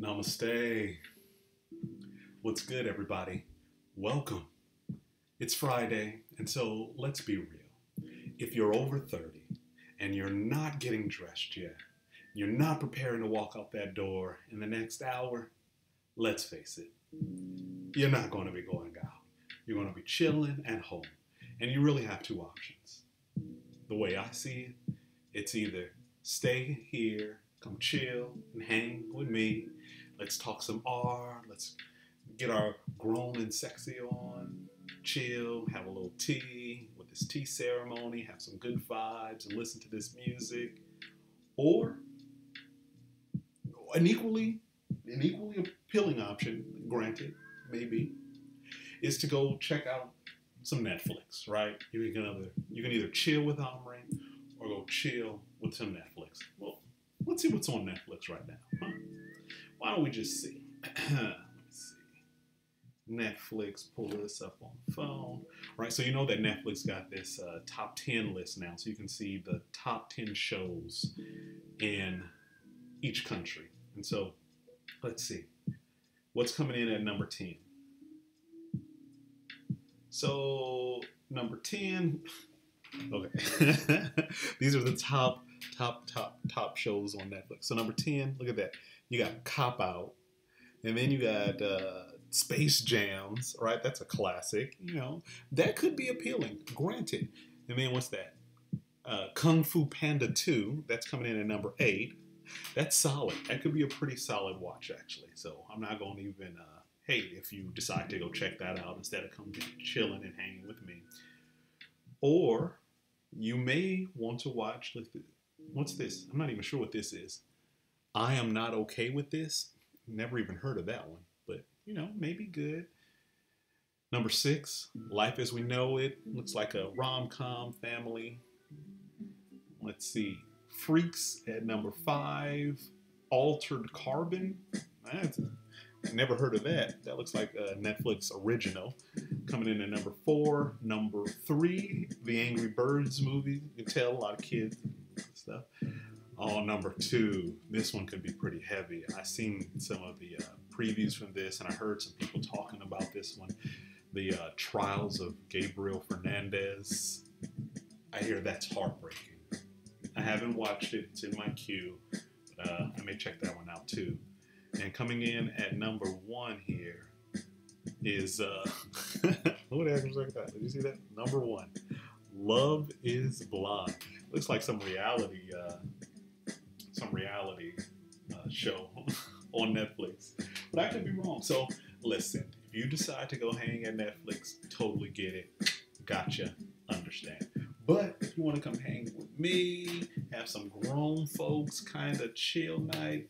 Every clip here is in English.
Namaste. What's good, everybody? Welcome. It's Friday, and so let's be real. If you're over 30 and you're not getting dressed yet, you're not preparing to walk out that door in the next hour, let's face it, you're not going to be going out. You're going to be chilling at home. And you really have two options. The way I see it, it's either stay here, come chill and hang with me. Let's talk some R. Let's get our grown and sexy on, chill, have a little tea with this tea ceremony, have some good vibes, and listen to this music. Or an equally an equally appealing option, granted, maybe, is to go check out some Netflix, right? You can either you can either chill with Aumrie or go chill with some Netflix. Well, let's see what's on Netflix right now. Huh? Why don't we just see? Let me see. Netflix, pull this up on the phone. Right, so you know that Netflix got this uh, top 10 list now, so you can see the top 10 shows in each country. And so, let's see. What's coming in at number 10? So, number 10, okay. These are the top, top, top, top shows on Netflix. So, number 10, look at that. You got Cop Out, and then you got uh, Space Jams, right? That's a classic. You know, that could be appealing, granted. And then what's that? Uh, Kung Fu Panda 2, that's coming in at number 8. That's solid. That could be a pretty solid watch, actually. So I'm not going to even uh, hate if you decide to go check that out instead of coming chilling and hanging with me. Or you may want to watch. What's this? I'm not even sure what this is. I am not okay with this. Never even heard of that one, but you know, maybe good. Number six, Life as We Know It. Looks like a rom com family. Let's see. Freaks at number five. Altered Carbon. That's never heard of that. That looks like a Netflix original. Coming in at number four. Number three, the Angry Birds movie. You can tell a lot of kids stuff. Oh, number two. This one could be pretty heavy. I seen some of the uh, previews from this, and I heard some people talking about this one. The uh, Trials of Gabriel Fernandez. I hear that's heartbreaking. I haven't watched it. It's in my queue. Uh, I may check that one out too. And coming in at number one here is uh, what happens like that? Did you see that? Number one, Love Is Blind. Looks like some reality, uh, some reality uh, show on Netflix, but I could be wrong. So listen, if you decide to go hang at Netflix, totally get it. Gotcha, understand. But if you want to come hang with me, have some grown folks kind of chill night,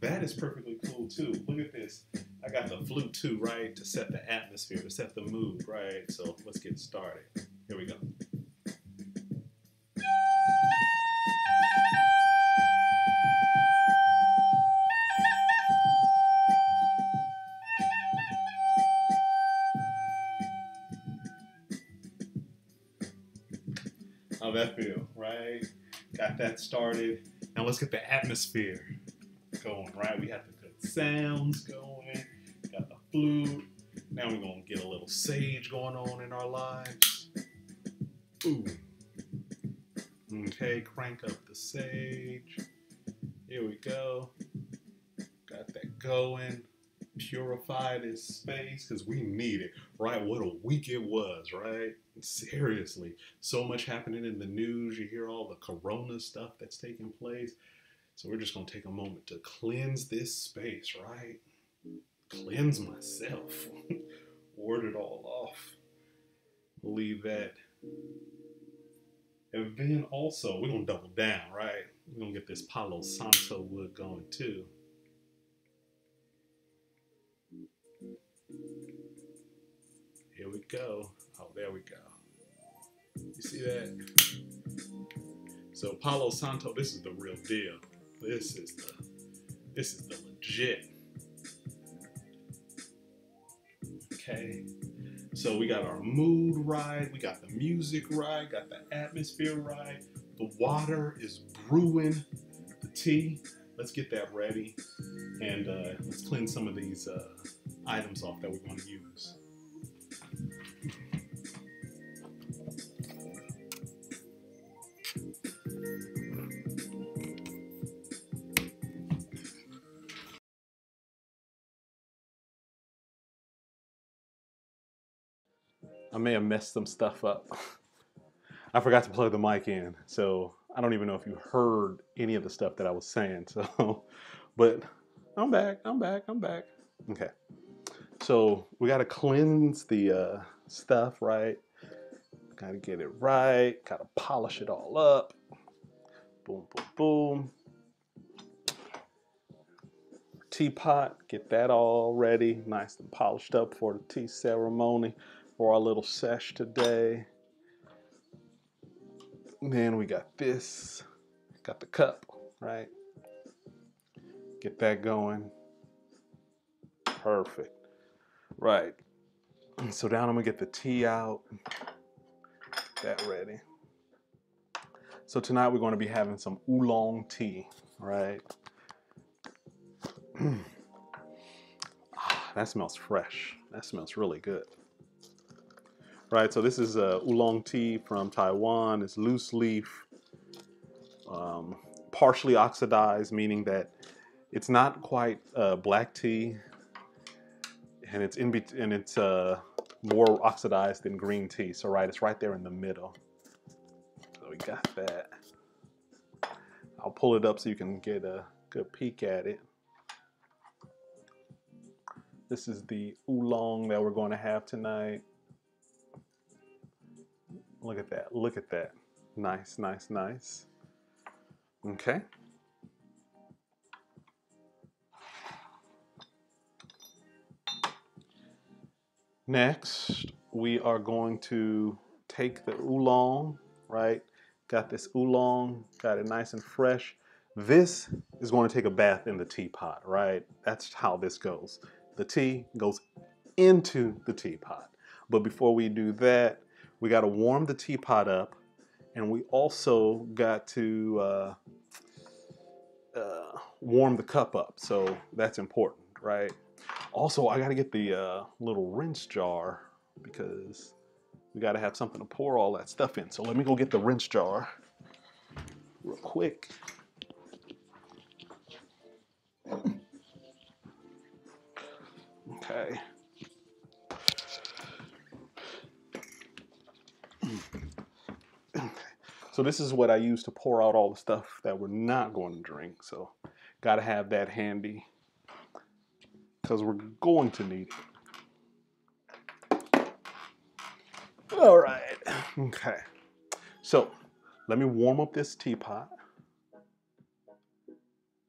that is perfectly cool too. Look at this. I got the flute too, right? To set the atmosphere, to set the mood, right? So let's get started. Here we go. Right? Got that started. Now let's get the atmosphere going, right? We have the good sounds going, got the flute. Now we're gonna get a little sage going on in our lives. Ooh. Okay, crank up the sage. Here we go. Got that going. Purify this space because we need it, right? What a week it was, right? Seriously, so much happening in the news. You hear all the corona stuff that's taking place. So we're just going to take a moment to cleanse this space, right? Cleanse myself. Ward it all off. Leave that. And then also, we're going to double down, right? We're going to get this Palo Santo wood going too. Here we go. Oh, there we go. You see that? So Palo Santo, this is the real deal. This is the this is the legit. Okay. So we got our mood right, we got the music right, got the atmosphere right. The water is brewing, the tea. let's get that ready and uh, let's clean some of these uh, items off that we want to use. I may have messed some stuff up. I forgot to plug the mic in, so I don't even know if you heard any of the stuff that I was saying. So, but I'm back. I'm back. I'm back. Okay. So we got to cleanse the uh, stuff, right? Got to get it right. Got to polish it all up. Boom, boom, boom. Teapot, get that all ready, nice and polished up for the tea ceremony for our little sesh today. Then we got this, got the cup, right? Get that going. Perfect. Right. So down I'm gonna get the tea out. Get that ready. So tonight we're to be having some oolong tea, right? ah, that smells fresh. That smells really good right? So this is a oolong tea from Taiwan. It's loose leaf, um, partially oxidized, meaning that it's not quite uh, black tea, and it's in and it's uh, more oxidized than green tea. So right, it's right there in the middle. So we got that. I'll pull it up so you can get a good peek at it. This is the oolong that we're going to have tonight. Look at that. Look at that. Nice, nice, nice. Okay. Next, we are going to take the oolong, right? Got this oolong, got it nice and fresh. This is going to take a bath in the teapot, right? That's how this goes. The tea goes into the teapot. But before we do that, we got to warm the teapot up, and we also got to uh, uh, warm the cup up. So that's important, right? Also, I got to get the uh, little rinse jar because we got to have something to pour all that stuff in. So let me go get the rinse jar real quick. Okay. So this is what I use to pour out all the stuff that we're not going to drink. So got to have that handy because we're going to need it. All right. Okay. So let me warm up this teapot.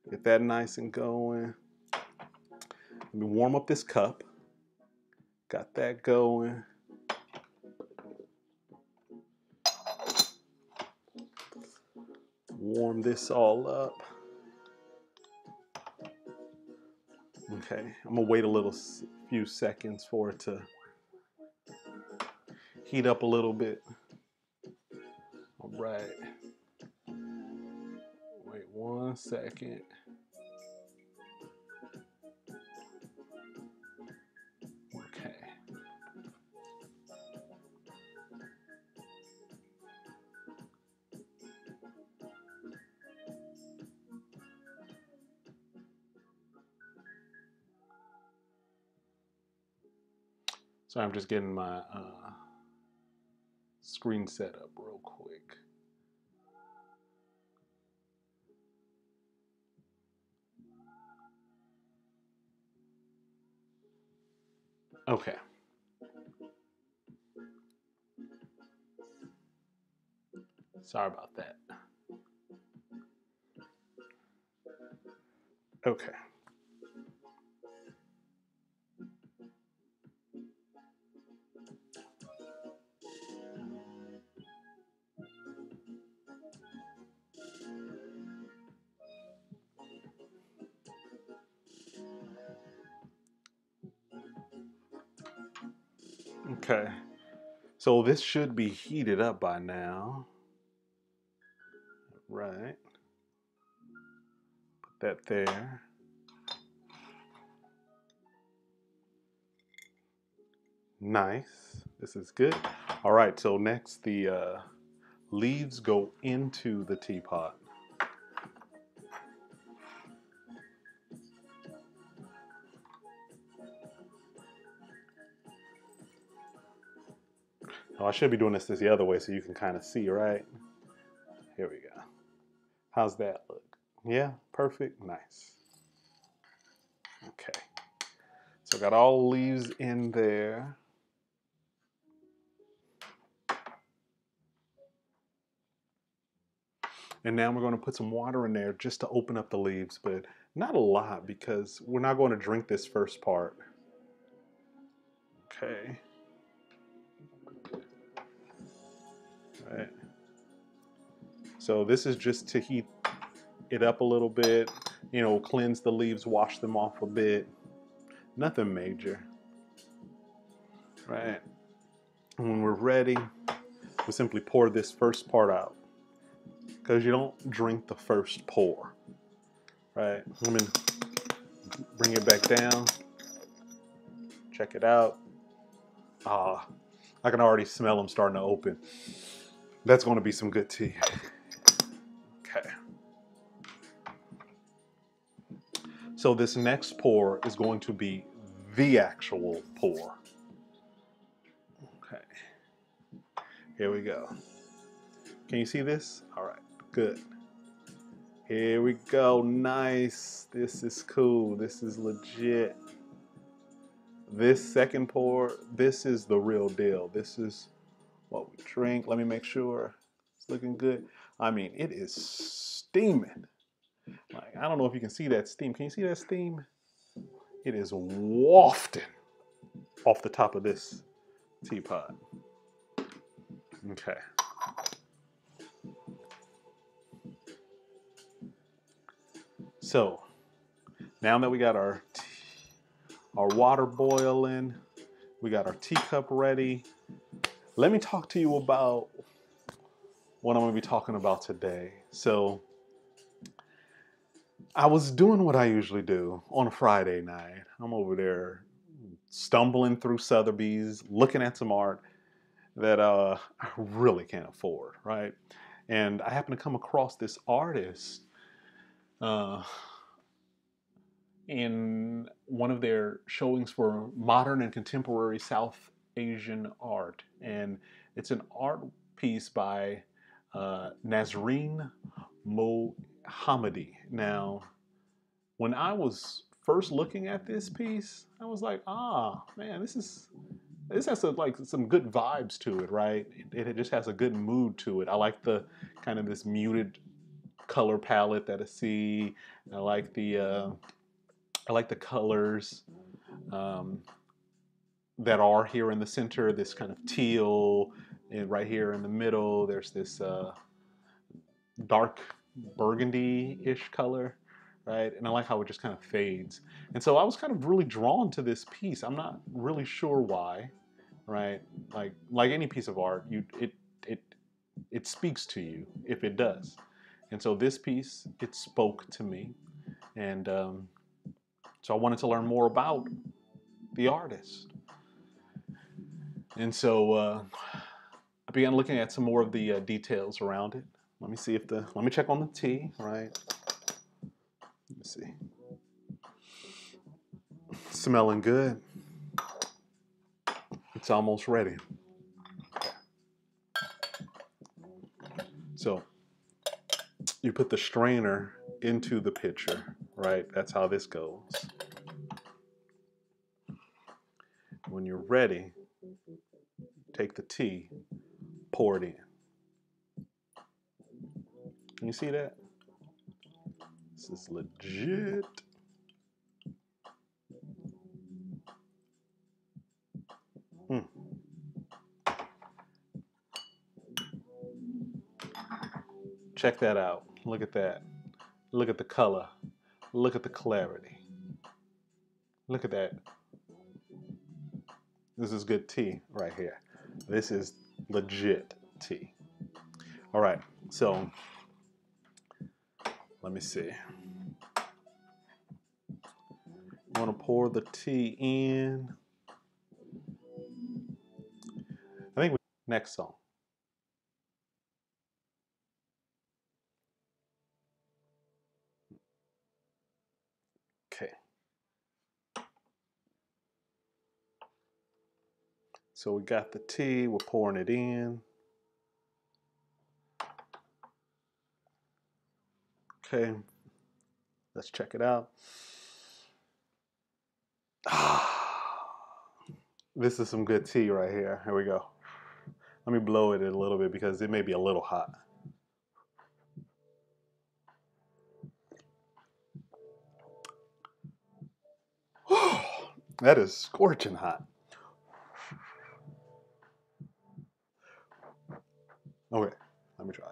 Get that nice and going. Let me warm up this cup. Got that going. Warm this all up. Okay, I'm gonna wait a little few seconds for it to heat up a little bit. All right. Wait one second. So I'm just getting my uh, screen set up real quick. Okay. Sorry about that. Okay. Okay. So this should be heated up by now. Right. Put that there. Nice. This is good. All right, so next the uh, leaves go into the teapot. Should be doing this this the other way so you can kind of see, right? Here we go. How's that look? Yeah, perfect, nice. Okay, so got all leaves in there. And now we're going to put some water in there just to open up the leaves, but not a lot because we're not going to drink this first part. Okay. Right. So this is just to heat it up a little bit, you know, cleanse the leaves, wash them off a bit. Nothing major. Right. And when we're ready, we simply pour this first part out because you don't drink the first pour. Right? Let me bring it back down. Check it out. Ah, I can already smell them starting to open. That's going to be some good tea. Okay. So this next pour is going to be the actual pour. Okay. Here we go. Can you see this? All right, good. Here we go. Nice. This is cool. This is legit. This second pour, this is the real deal. This is what we drink. Let me make sure it's looking good. I mean, it is steaming. Like, I don't know if you can see that steam. Can you see that steam? It is wafting off the top of this teapot. Okay. So, now that we got our our water boiling, we got our teacup ready. Let me talk to you about what I'm going to be talking about today. So, I was doing what I usually do on a Friday night. I'm over there stumbling through Sotheby's, looking at some art that uh, I really can't afford, right? And I happen to come across this artist uh, in one of their showings for modern and contemporary South Asian art. And it's an art piece by uh, Nasreen Mohamedi. Now, when I was first looking at this piece, I was like, ah, man, this is this has a, like some good vibes to it, right? It, it, just has a good mood to it. I like the kind of this muted color palette that I see. I like the uh, I like the colors um, that are here in the center. This kind of teal, and right here in the middle, there's this uh, dark burgundy-ish color, right? And I like how it just kind of fades. And so I was kind of really drawn to this piece. I'm not really sure why, right? Like like any piece of art, you it it it speaks to you if it does. And so this piece, it spoke to me. And um, so I wanted to learn more about the artist. And so uh, I began looking at some more of the uh, details around it. Let me see if the, let me check on the tea, right? Let me see. Smelling good. It's almost ready. So you put the strainer into the pitcher, right? That's how this goes. When you're ready, take the tea, pour it in. Can you see that? This is legit. Hmm. Check that out. Look at that. Look at the color. Look at the clarity. Look at that. This is good tea right here. This is legit tea. All right, so let me see. I'm gonna pour the tea in. I think we, next song. So we got the tea, we're pouring it in. Okay, let's check it out. Ah, this is some good tea right here. Here we go. Let me blow it a little bit because it may be a little hot. that is scorching hot. Okay, let me try.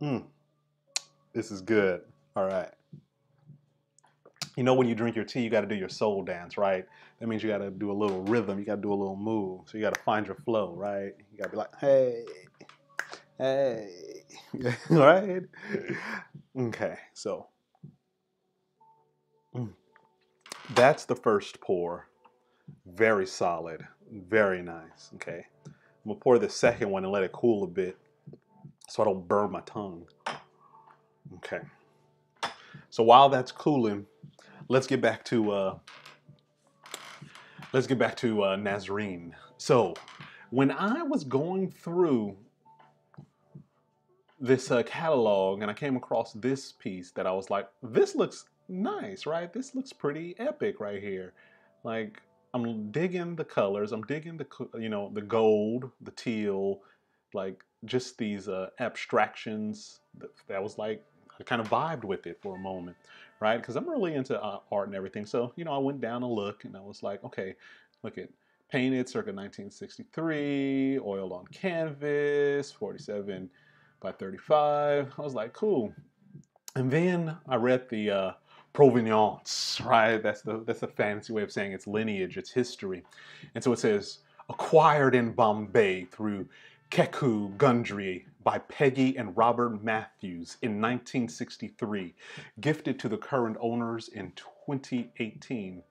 Hmm, this is good. All right. You know when you drink your tea you got to do your soul dance right? That means you got to do a little rhythm you got to do a little move. So you got to find your flow right? You got to be like hey hey. Right? Okay so. Mm. that's the first pour. Very solid very nice okay i'm gonna pour the second one and let it cool a bit so i don't burn my tongue okay so while that's cooling let's get back to uh, let's get back to uh, Nasreen. So when I was going through this uh, catalog and I came across this piece that I was like, this looks nice, right? This looks pretty epic right here. Like I'm digging the colors. I'm digging the you know the gold, the teal, like just these uh, abstractions. That, that was like I kind of vibed with it for a moment, right? Because I'm really into uh, art and everything. So, you know, I went down a look and I was like, okay, look at painted circa 1963, oil on canvas, 47 by 35. I was like, cool. And then I read the uh, provenance, right? That's the that's a fancy way of saying its lineage, its history. And so it says acquired in Bombay through Kekoo Gandhy by Peggy and Robert Matthews in 1963, gifted to the current owners in 2018.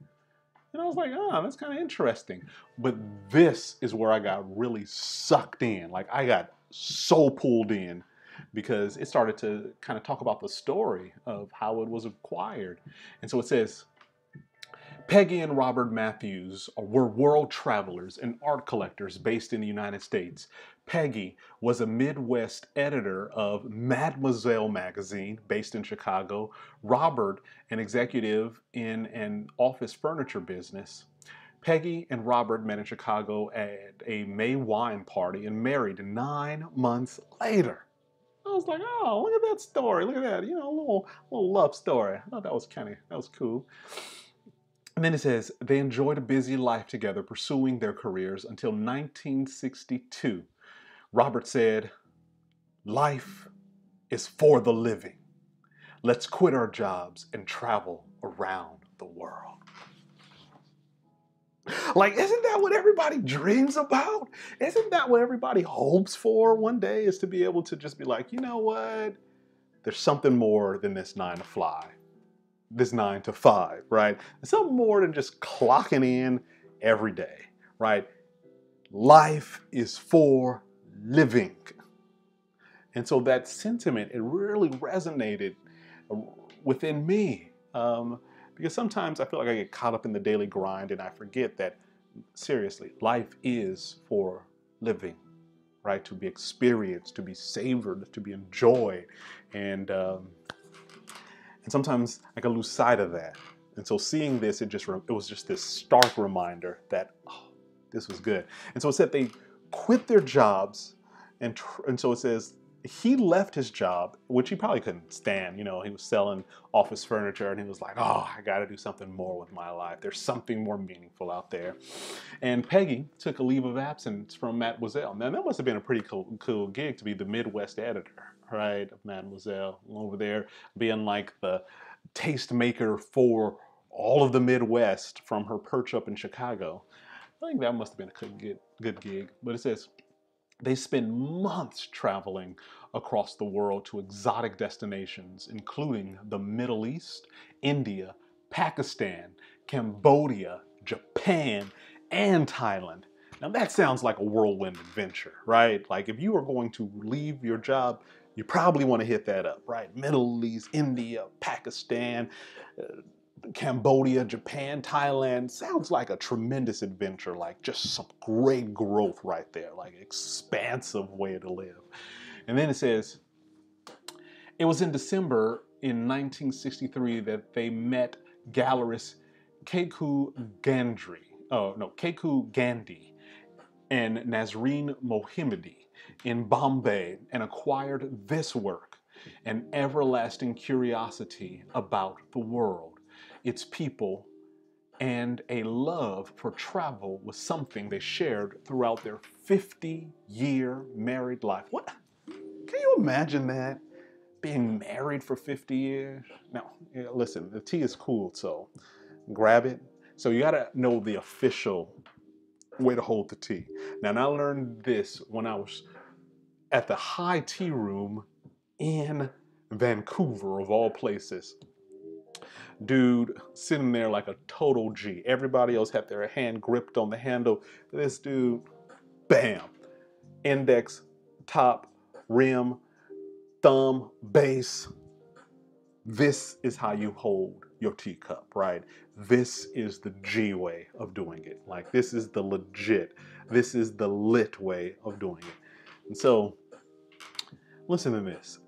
And I was like, oh, that's kind of interesting. But this is where I got really sucked in. Like, I got so pulled in because it started to kind of talk about the story of how it was acquired. And so it says, Peggy and Robert Matthews were world travelers and art collectors based in the United States. Peggy was a Midwest editor of Mademoiselle magazine based in Chicago. Robert, an executive in an office furniture business. Peggy and Robert met in Chicago at a May wine party and married nine months later. I was like, oh, look at that story. Look at that. You know, a little, little love story. I thought that was kind of, that was cool. And then it says, they enjoyed a busy life together, pursuing their careers until 1962. Robert said, Life is for the living. Let's quit our jobs and travel around the world. Like, isn't that what everybody dreams about? Isn't that what everybody hopes for one day is to be able to just be like, you know what? There's something more than this nine to fly this nine to five, right? something more than just clocking in every day, right? Life is for living. And so that sentiment, it really resonated uh, within me. Um, because sometimes I feel like I get caught up in the daily grind and I forget that, seriously, life is for living, right? To be experienced, to be savored, to be enjoyed. And um, and sometimes I can lose sight of that. And so seeing this, it just it was just this stark reminder that oh, this was good. And so it said they quit their jobs, and and so it says he left his job, which he probably couldn't stand. You know, he was selling office furniture, and he was like, "Oh, I got to do something more with my life. There's something more meaningful out there." And Peggy took a leave of absence from Mademoiselle. Now that must have been a pretty cool, cool gig to be the Midwest editor right, of Mademoiselle over there, being like the tastemaker for all of the Midwest from her perch up in Chicago. I think that must have been a good, good gig. But it says, They spend months traveling across the world to exotic destinations, including the Middle East, India, Pakistan, Cambodia, Japan, and Thailand. Now that sounds like a whirlwind adventure, right? Like if you are going to leave your job, you probably want to hit that up, right? Middle East, India, Pakistan, uh, Cambodia, Japan, Thailand. Sounds like a tremendous adventure, like just some great growth right there, like expansive way to live. And then it says, it was in December in 1963 that they met gallerist Kekoo Gandhy. Oh, no, Kekoo Gandhy and Nasreen Mohamedi in Bombay and acquired this work, an everlasting curiosity about the world, its people, and a love for travel was something they shared throughout their 50 year married life. What? Can you imagine that? Being married for 50 years? Now, listen, the tea is cool, so grab it. So you gotta know the official way to hold the tea. Now, and I learned this when I was at the high tea room in Vancouver, of all places. Dude sitting there like a total G. Everybody else had their hand gripped on the handle. This dude, bam, index, top, rim, thumb, base. This is how you hold your teacup, right? This is the G way of doing it. Like, this is the legit, this is the lit way of doing it. And so, listen to this.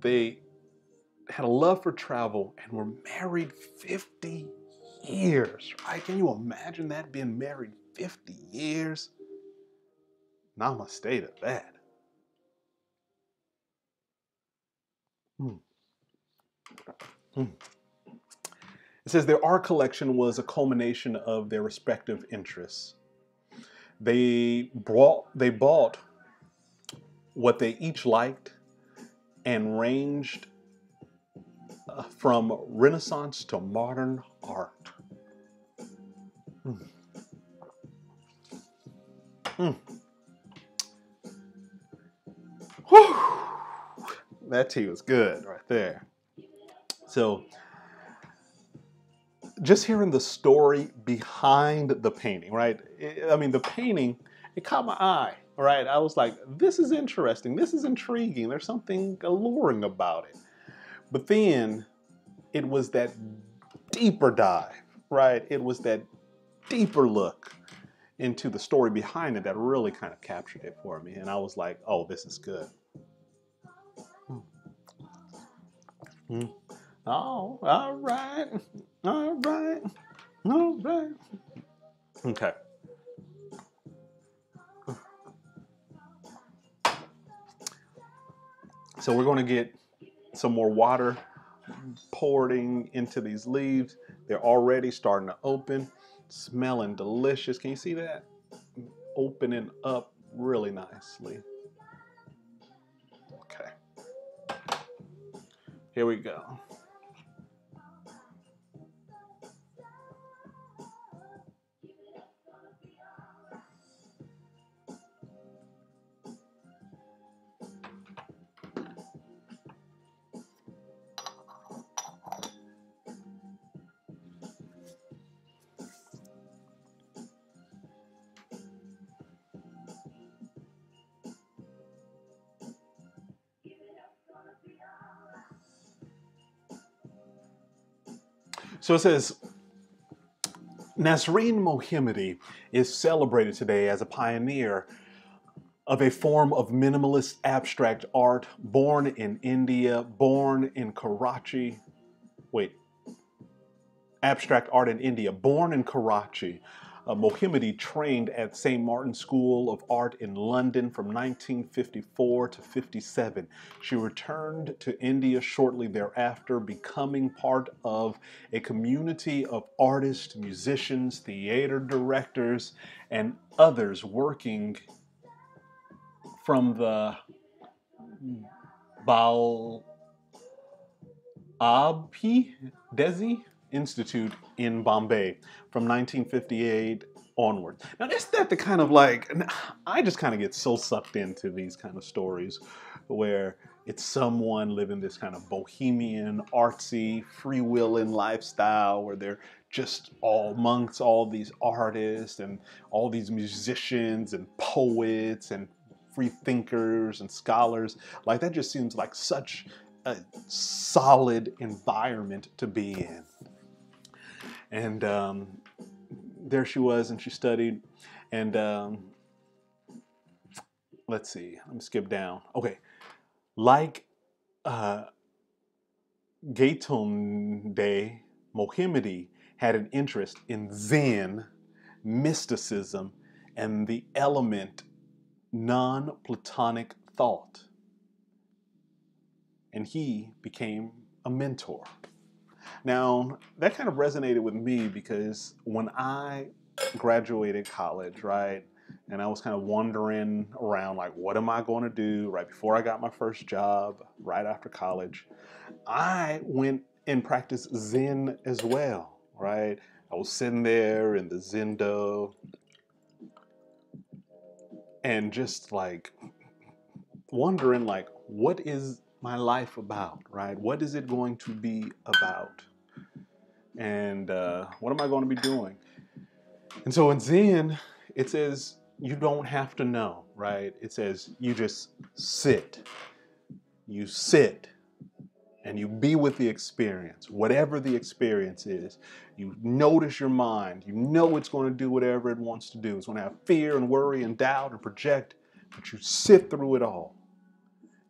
They had a love for travel and were married 50 years, right? Can you imagine that being married 50 years? Namaste to that. Hmm. Hmm. It says their art collection was a culmination of their respective interests. They brought they bought what they each liked and ranged from Renaissance to modern art. Mm. Mm. That tea was good right there. So, just hearing the story behind the painting, right? I mean, the painting, it caught my eye, right? I was like, this is interesting. This is intriguing. There's something alluring about it. But then it was that deeper dive, right? It was that deeper look into the story behind it that really kind of captured it for me. And I was like, oh, this is good. Hmm. Oh, all right. All right. All right. Okay. So we're going to get some more water pouring into these leaves. They're already starting to open, smelling delicious. Can you see that? Opening up really nicely. Okay. Here we go. So it says, Nasreen Mohamedi is celebrated today as a pioneer of a form of minimalist abstract art born in India, born in Karachi. Wait, abstract art in India, born in Karachi, uh, trained at St. Martin's School of Art in London from 1954 to 57. She returned to India shortly thereafter, becoming part of a community of artists, musicians, theater directors, and others working from the Baal Abhi Desi Institute in Bombay from 1958 onward. Now, isn't that the kind of like, I just kind of get so sucked into these kind of stories where it's someone living this kind of bohemian, artsy, freewheeling lifestyle where they're just all amongst all these artists and all these musicians and poets and free thinkers and scholars. Like that just seems like such a solid environment to be in. And um, there she was, and she studied. And um, let's see, let me skip down. Okay, like uh, Gaitonde, Mohamedi had an interest in Zen, mysticism, and the element non Platonic thought. And he became a mentor. Now, that kind of resonated with me because when I graduated college, right, and I was kind of wandering around like, what am I going to do right before I got my first job, right after college, I went and practiced Zen as well, right? I was sitting there in the Zendo and just like wondering like what is my life about right what is it going to be about and uh, what am i going to be doing and so in zen it says you don't have to know right it says you just sit you sit and you be with the experience, whatever the experience is. You notice your mind. You know it's going to do whatever it wants to do. It's going to have fear and worry and doubt and project, but you sit through it all.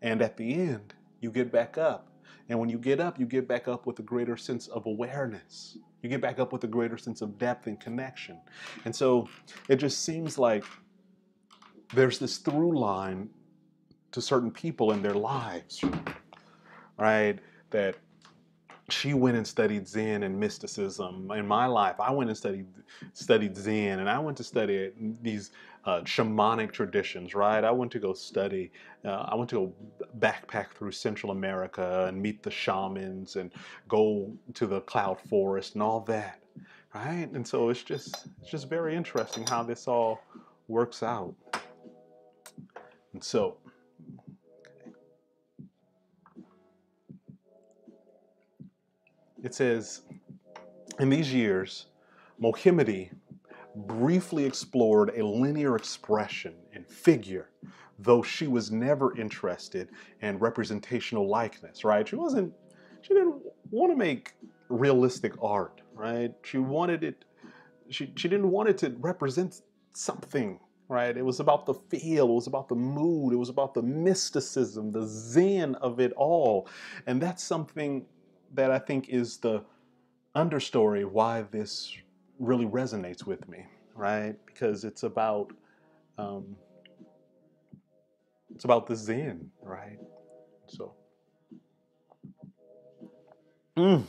And at the end, you get back up. And when you get up, you get back up with a greater sense of awareness. You get back up with a greater sense of depth and connection. And so it just seems like there's this through line to certain people in their lives right? That she went and studied Zen and mysticism. In my life, I went and studied studied Zen, and I went to study these uh, shamanic traditions. Right? I went to go study. Uh, I went to go backpack through Central America and meet the shamans and go to the cloud forest and all that. Right? And so it's just it's just very interesting how this all works out. And so it says, in these years, Mohamedi briefly explored a linear expression and figure, though she was never interested in representational likeness, right? She wasn't, she didn't want to make realistic art, right? She wanted it, she, she didn't want it to represent something, right? It was about the feel, it was about the mood, it was about the mysticism, the zen of it all. And that's something that I think is the understory why this really resonates with me, right? Because it's about um, it's about the Zen, right? So, mm.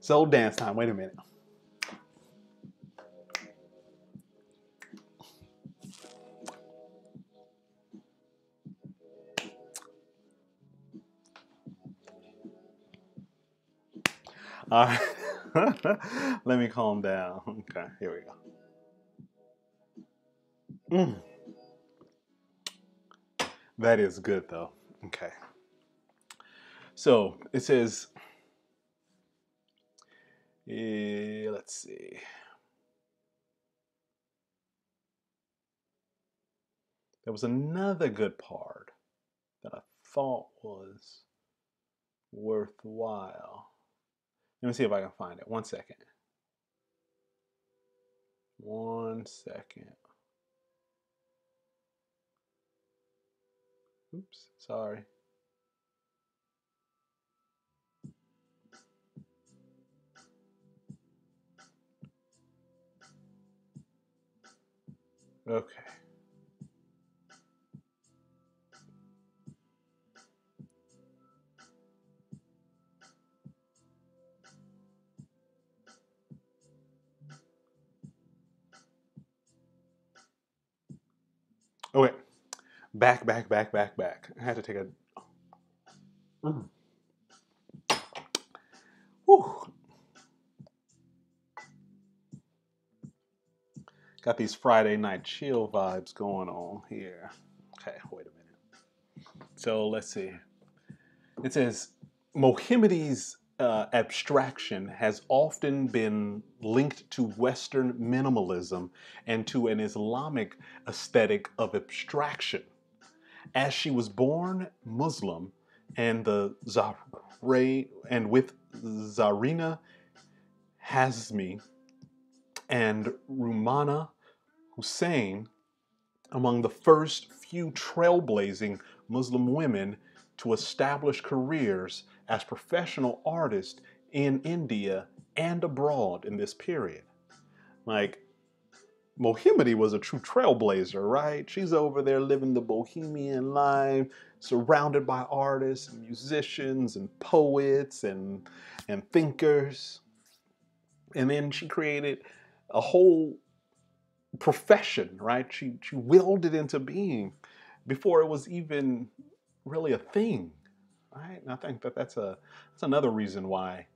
so dance time. Wait a minute. All right. Let me calm down. Okay, here we go. Mm. That is good though. Okay. So it says, eh, let's see. There was another good part that I thought was worthwhile. Let me see if I can find it. One second. One second. Oops, sorry. Okay. Okay, back, back, back, back, back. I had to take a. Mm. Whew. Got these Friday night chill vibes going on here. Okay, wait a minute. So let's see. It says Mohamedi's uh, abstraction has often been linked to Western minimalism and to an Islamic aesthetic of abstraction. As she was born Muslim and the Zahra and with Zarina Hashmi and Rummana Hussain among the first few trailblazing Muslim women to establish careers as professional artists in India and abroad in this period. Like, Mohamedi was a true trailblazer, right? She's over there living the bohemian life, surrounded by artists and musicians and poets and, and thinkers. And then she created a whole profession, right? She, she willed it into being before it was even really a thing, right? And I think that that's a that's another reason why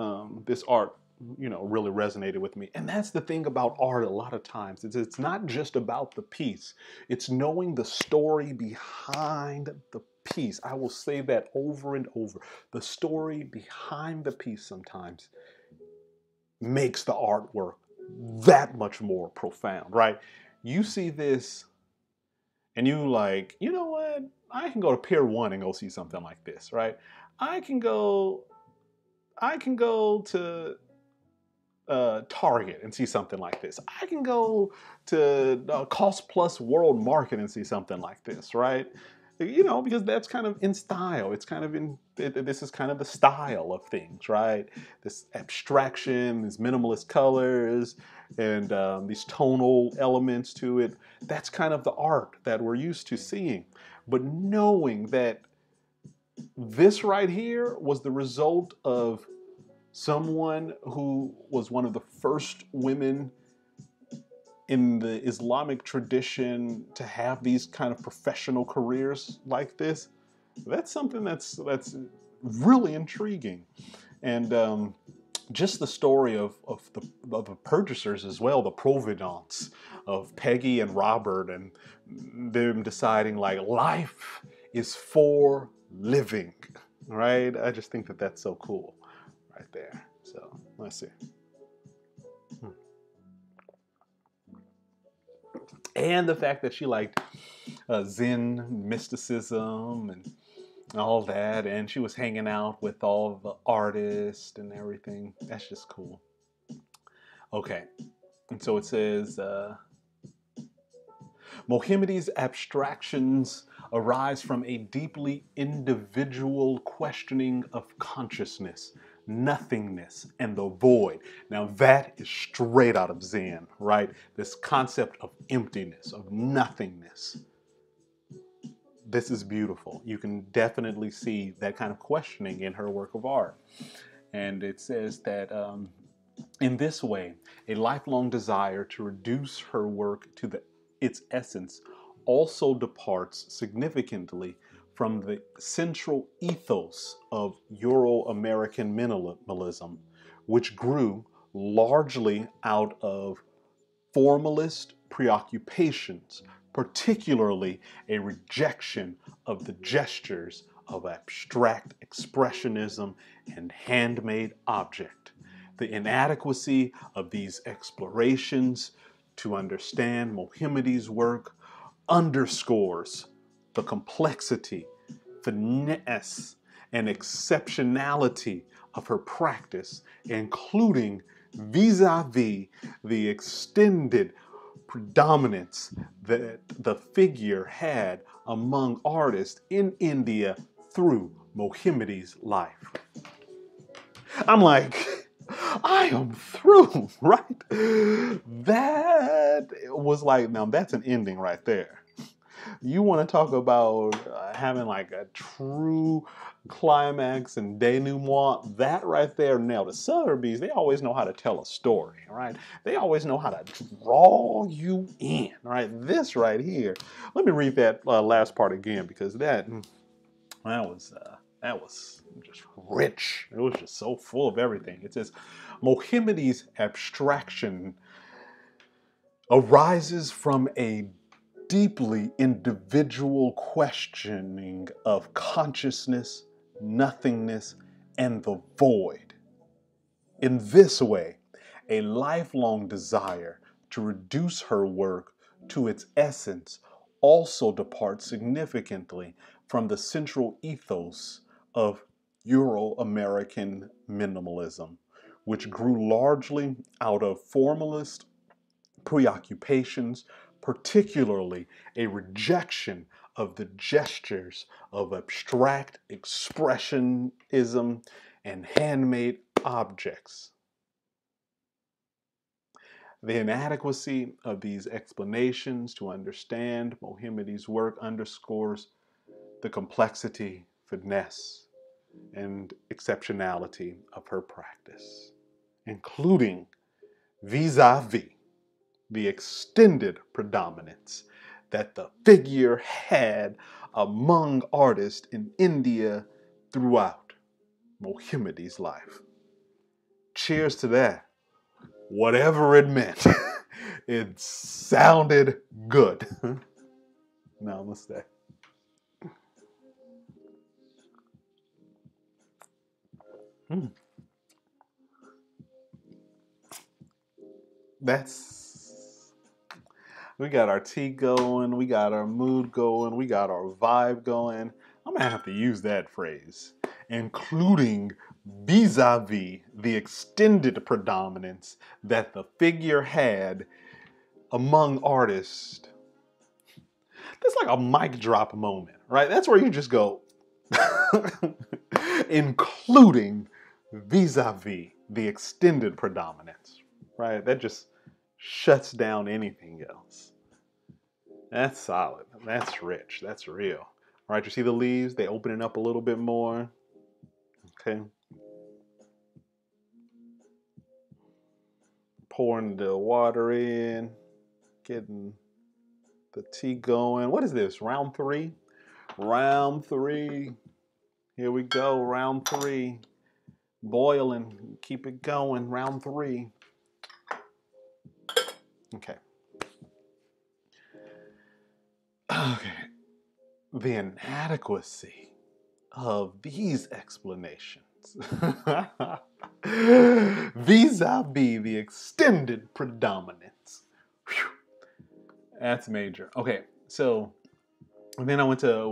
um, this art, you know, really resonated with me. And that's the thing about art. A lot of times, it's it's not just about the piece; it's knowing the story behind the piece. I will say that over and over. The story behind the piece sometimes makes the artwork that much more profound, right? You see this and you like, you know what? I can go to Pier 1 and go see something like this, right? I can go I can go to uh, Target and see something like this. I can go to uh, Cost Plus World Market and see something like this, right? you know, because that's kind of in style. It's kind of in, this is kind of the style of things, right? This abstraction, these minimalist colors, and um, these tonal elements to it. That's kind of the art that we're used to seeing. But knowing that this right here was the result of someone who was one of the first women in the Islamic tradition to have these kind of professional careers like this, that's something that's that's really intriguing, and um, just the story of of the of the purchasers as well, the provenance of Peggy and Robert, and them deciding like life is for living, right? I just think that that's so cool, right there. So let's see. and the fact that she liked uh, Zen mysticism and all that, and she was hanging out with all the artists and everything. That's just cool. Okay, and so it says uh, Mohamedi's abstractions arise from a deeply individual questioning of consciousness nothingness and the void. Now, that is straight out of Zen, right? This concept of emptiness, of nothingness. This is beautiful. You can definitely see that kind of questioning in her work of art. And it says that um, in this way, a lifelong desire to reduce her work to the, its essence also departs significantly from the central ethos of Euro American minimalism, which grew largely out of formalist preoccupations, particularly a rejection of the gestures of abstract expressionism and handmade object. The inadequacy of these explorations to understand Mohamedi's work underscores the complexity, finesse, and exceptionality of her practice, including vis a vis the extended predominance that the figure had among artists in India through Mohamedi's life. I'm like, I am through, right? That was like, now that's an ending right there you want to talk about uh, having like a true climax and denouement, that right there nailed it. Sotheby's, they always know how to tell a story, right? They always know how to draw you in, right? This right here, let me read that uh, last part again because that, mm, that was, uh, that was just rich. It was just so full of everything. It says, Mohamedi's abstraction arises from a deeply individual questioning of consciousness, nothingness, and the void. In this way, a lifelong desire to reduce her work to its essence also departs significantly from the central ethos of Euro American minimalism, which grew largely out of formalist preoccupations, particularly a rejection of the gestures of abstract expressionism and handmade objects. The inadequacy of these explanations to understand Mohamedi's work underscores the complexity, finesse, and exceptionality of her practice, including vis a vis the extended predominance that the figure had among artists in India throughout Mohamedi's life. Cheers to that whatever it meant. it sounded good. Namaste. Mm. That's we got our tea going, we got our mood going, we got our vibe going. I'm gonna have to use that phrase, including vis a vis the extended predominance that the figure had among artists. That's like a mic drop moment, right? That's where you just go, including vis a vis the extended predominance, right? That just shuts down anything else. That's solid. That's rich. That's real. All right, you see the leaves? They open it up a little bit more. Okay. pouring the water in, getting the tea going. What is this? Round three? Round three. Here we go. Round three. Boiling. Keep it going. Round three. Okay. Okay. The inadequacy of these explanations vis a vis the extended predominance. Whew. That's major. Okay, so then I went to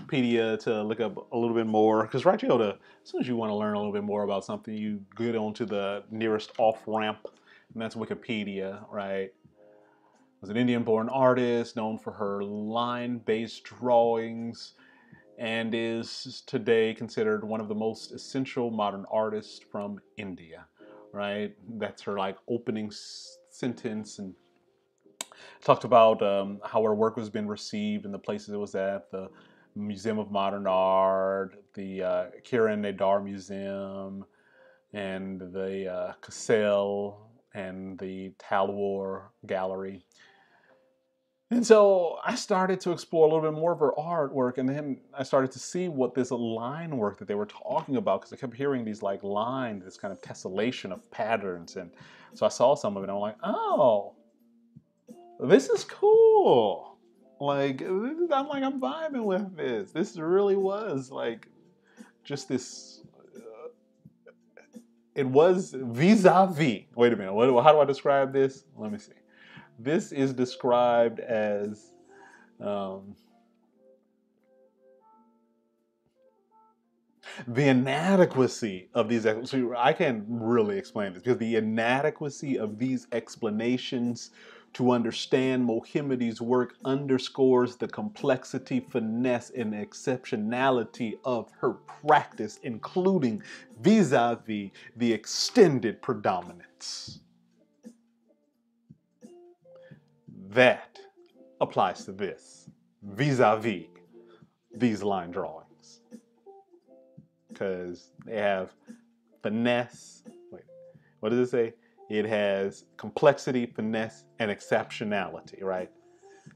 Wikipedia to look up a little bit more because right, you know, to, as soon as you want to learn a little bit more about something, you get onto the nearest off ramp, and that's Wikipedia, right? Was an Indian-born artist known for her line-based drawings and is today considered one of the most essential modern artists from India, right? That's her like opening sentence and talked about um, how her work was being received and the places it was at, the Museum of Modern Art, the uh, Kiran Nadar Museum, and the uh, Kassel and the Talwar Gallery. And so I started to explore a little bit more of her artwork, and then I started to see what this line work that they were talking about because I kept hearing these like lines, this kind of tessellation of patterns, and so I saw some of it. and I'm like, oh, this is cool. Like I'm like I'm vibing with this. This really was like just this. Uh, it was vis-a-vis. Wait a minute. What, how do I describe this? Let me see this is described as um, the inadequacy of these so I can't really explain this because the inadequacy of these explanations to understand Mohamedi's work underscores the complexity, finesse, and exceptionality of her practice, including vis-a-vis the extended predominance. That applies to this vis-a-vis these line drawings because they have finesse. Wait, what does it say? It has complexity, finesse, and exceptionality, right?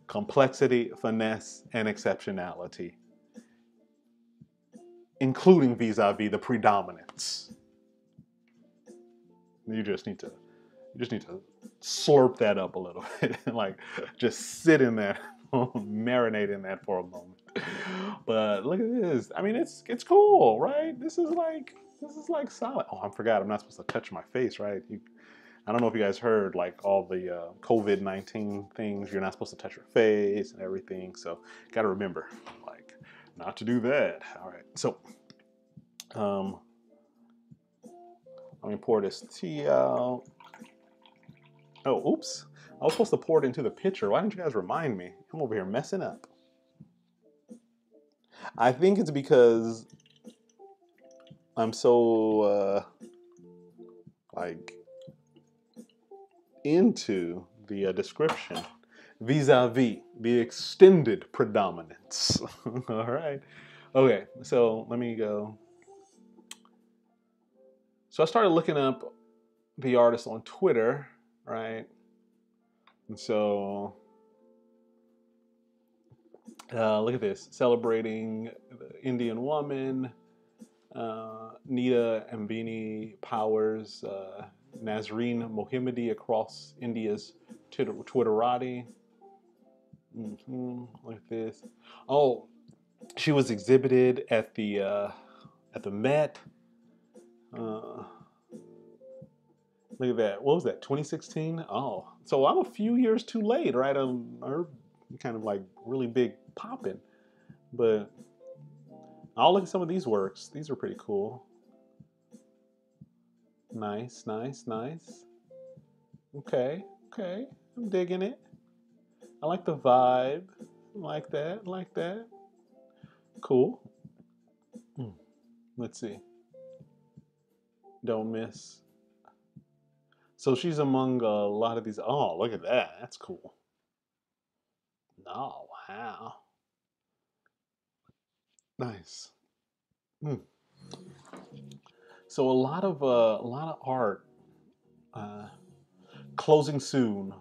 Complexity, finesse, and exceptionality, including vis a vis the predominance. You just need to You just need to slurp that up a little bit and like just sit in that, marinate in that for a moment. But look at this. I mean, it's it's cool, right? This is like this is like solid. Oh, I forgot. I'm not supposed to touch my face, right? You, I don't know if you guys heard like all the uh, COVID 19 things. You're not supposed to touch your face and everything. So, got to remember, like, not to do that. All right. So, um, let me pour this tea out. Oh, oops. I was supposed to pour it into the pitcher. Why didn't you guys remind me? I'm over here messing up. I think it's because I'm so, uh, like, into the uh, description vis-a-vis the extended predominance. All right. Okay, so let me go. So I started looking up the artist on Twitter, right? And so uh, look at this, celebrating the Indian woman, uh, Nita Ambani Powers, uh, Nasreen Mohamedi across India's Twitterati. Mm-hmm, like this. Oh, she was exhibited at the uh, at the Met. Uh, look at that. What was that? 2016. Oh, so I'm a few years too late, right? I'm, I'm kind of like really big popping, but I'll look at some of these works. These are pretty cool. Nice, nice, nice. Okay, okay. I'm digging it. I like the vibe. Like that, like that. Cool. Hmm. Let's see. Don't miss. So she's among a lot of these. Oh, look at that. That's cool. Oh, wow. Nice. Hmm. So a lot of uh, a lot of art. Uh, closing soon.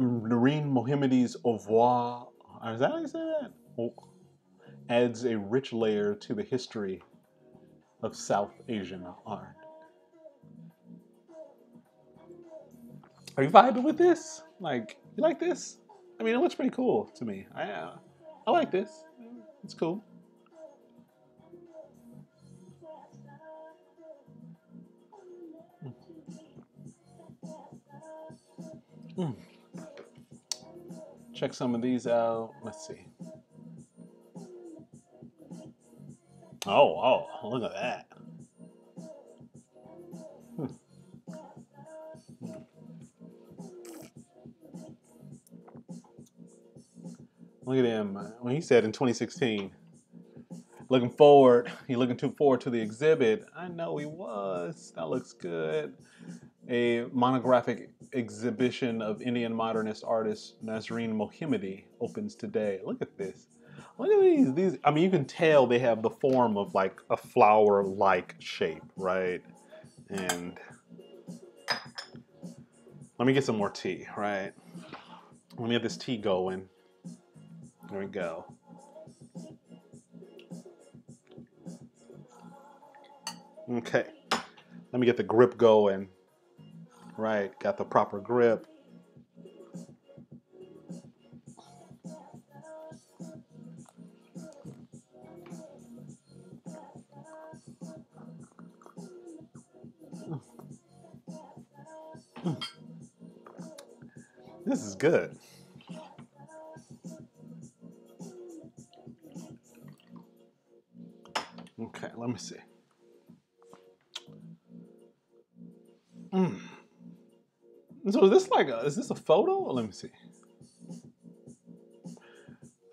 Nasreen Mohamedi's Au revoir. Is that how you say that? Oh, adds a rich layer to the history of South Asian art. Are you vibing with this? Like, you like this? I mean, it looks pretty cool to me. I, uh, I like this. It's cool. Mm. Check some of these out. Let's see. Oh, oh, look at that. Hmm. Look at him. When he said in 2016, looking forward, he looking too forward to the exhibit. I know he was. That looks good. A monographic exhibition of Indian modernist artist Nasreen Mohamedi opens today. Look at this. Look at these. These I mean you can tell they have the form of like a flower like shape, right? And let me get some more tea, right? Let me get this tea going. There we go. Okay. Let me get the grip going. Right, got the proper grip. This is good. Okay, let me see. Mm. So is this like a, is this a photo? Let me see.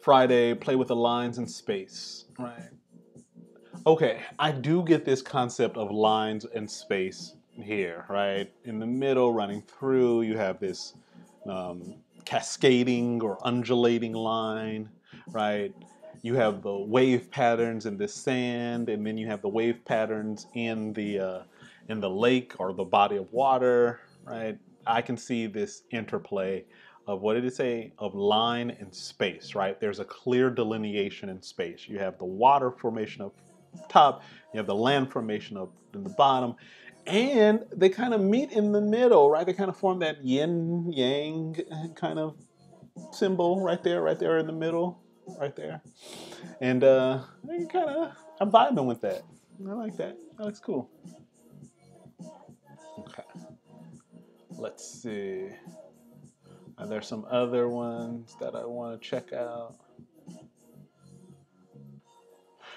Friday, play with the lines in space, right? Okay, I do get this concept of lines and space here, right? In the middle, running through, you have this um, cascading or undulating line, right? You have the wave patterns in the sand, and then you have the wave patterns in the uh, in the lake or the body of water, right? I can see this interplay of what did it say of line and space, right? There's a clear delineation in space. You have the water formation up top, you have the land formation up in the bottom, and they kind of meet in the middle, right? They kind of form that yin yang kind of symbol right there, right there in the middle, right there. And uh, kind of, I'm vibing with that. I like that. That looks cool. Let's see. Are there some other ones that I want to check out?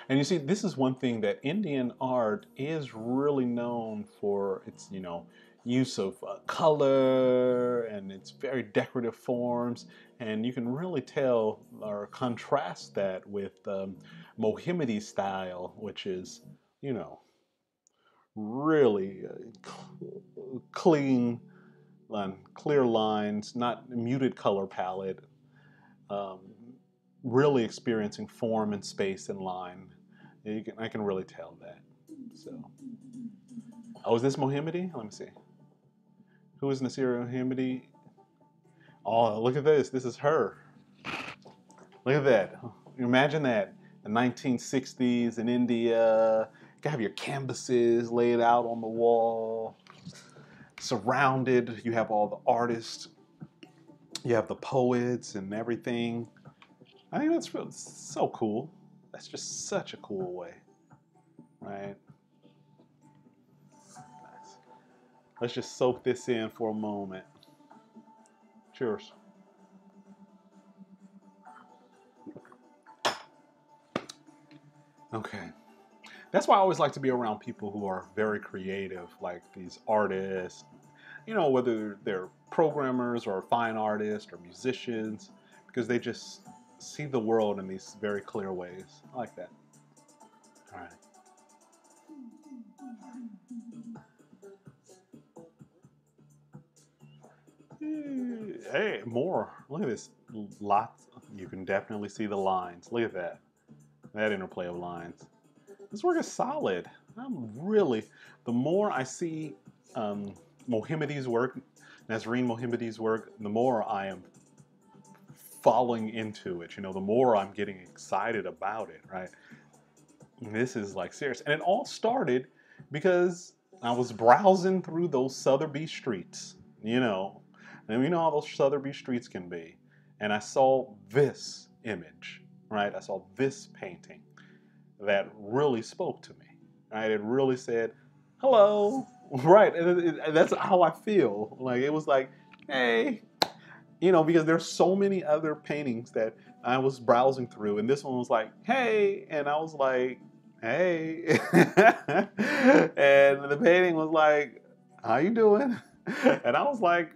And you see, this is one thing that Indian art is really known for its, you know, use of uh, color and its very decorative forms. And you can really tell or contrast that with um, Mohamedi style, which is, you know, really uh, clean, um, clear lines, not muted color palette, um, really experiencing form and space and line. Can, I can really tell that. So, oh, is this Mohamedi? Let me see. Who is Nasira Mohamedi? Oh, look at this. This is her. Look at that. Imagine that. The 1960s in India. You have your canvases laid out on the wall, surrounded. You have all the artists. You have the poets and everything. I think that's real, so cool. That's just such a cool way, right? Let's just soak this in for a moment. Cheers. Okay. That's why I always like to be around people who are very creative, like these artists, you know, whether they're programmers or fine artists or musicians, because they just see the world in these very clear ways. I like that. All right. Hey, more. Look at this. Lots. You can definitely see the lines. Look at that. That interplay of lines. This work is solid. I'm really, the more I see um, Mohamedi's work, Nasreen Mohamedi's work, the more I am falling into it. You know, the more I'm getting excited about it, right? this is like serious. And it all started because I was browsing through those Sotheby streets, you know, and you know how those Sotheby streets can be. And I saw this image, right? I saw this painting that really spoke to me, right? It really said, hello, right? And it, it, that's how I feel. Like, it was like, hey, you know, because there's so many other paintings that I was browsing through, and this one was like, hey, and I was like, hey, and the painting was like, how you doing? And I was like,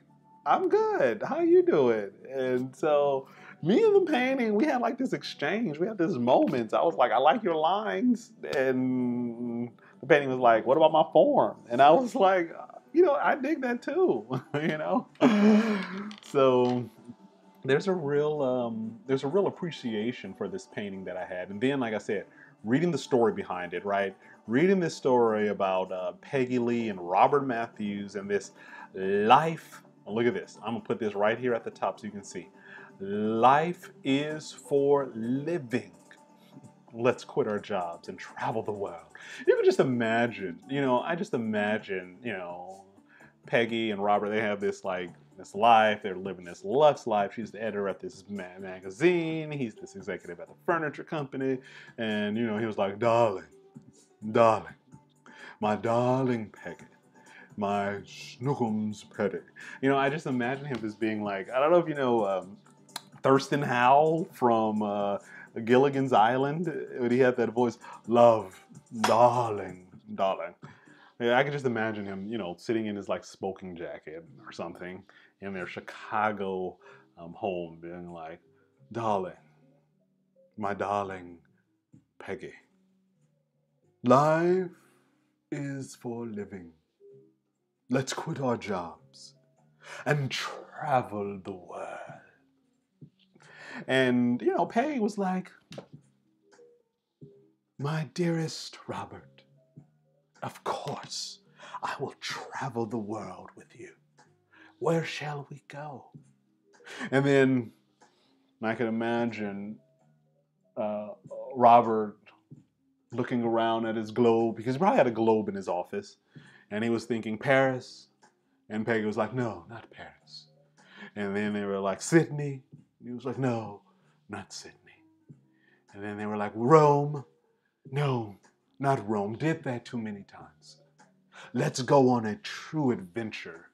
I'm good. How you doing? And so me and the painting, we had like this exchange. We had this moment. I was like, I like your lines, and the painting was like, what about my form? And I was like, you know, I dig that too, you know. so there's a real um, there's a real appreciation for this painting that I had, and then like I said, reading the story behind it, right? Reading this story about uh, Peggy Lee and Robert Matthews and this life. look at this. I'm gonna put this right here at the top so you can see. Life is for living let's quit our jobs and travel the world. You can just imagine, you know, I just imagine, you know, Peggy and Robert, they have this like this life. They're living this luxe life. She's the editor at this ma- magazine. He's this executive at the furniture company. And, you know, he was like, darling, darling, my darling Peggy, my snookums Peggy. You know, I just imagine him as being like, I don't know if you know um, Thurston Howell from uh, Gilligan's Island, when he had that voice, love, darling, darling. Yeah, I can just imagine him, you know, sitting in his like smoking jacket or something in their Chicago um, home, being like, "Darling, my darling Peggy, life is for living. Let's quit our jobs and travel the world." And you know, Peggy was like, "My dearest Robert." Of course, I will travel the world with you. Where shall we go? And then I can imagine uh, Robert looking around at his globe because he probably had a globe in his office. And he was thinking Paris. And Peggy was like, no, not Paris. And then they were like, Sydney. And he was like, no, not Sydney. And then they were like, Rome. No, not Rome. Did that too many times. Let's go on a true adventure,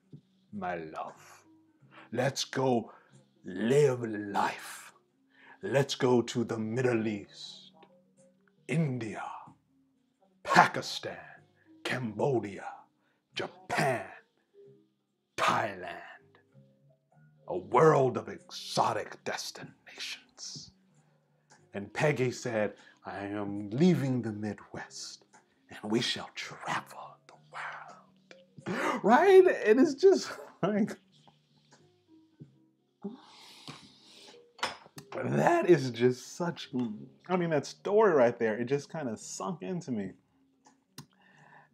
my love. Let's go live life. Let's go to the Middle East, India, Pakistan, Cambodia, Japan, Thailand. A world of exotic destinations. And Peggy said, I am leaving the Midwest and we shall travel the world. Right? And it's just like, that is just such, I mean, that story right there, it just kind of sunk into me.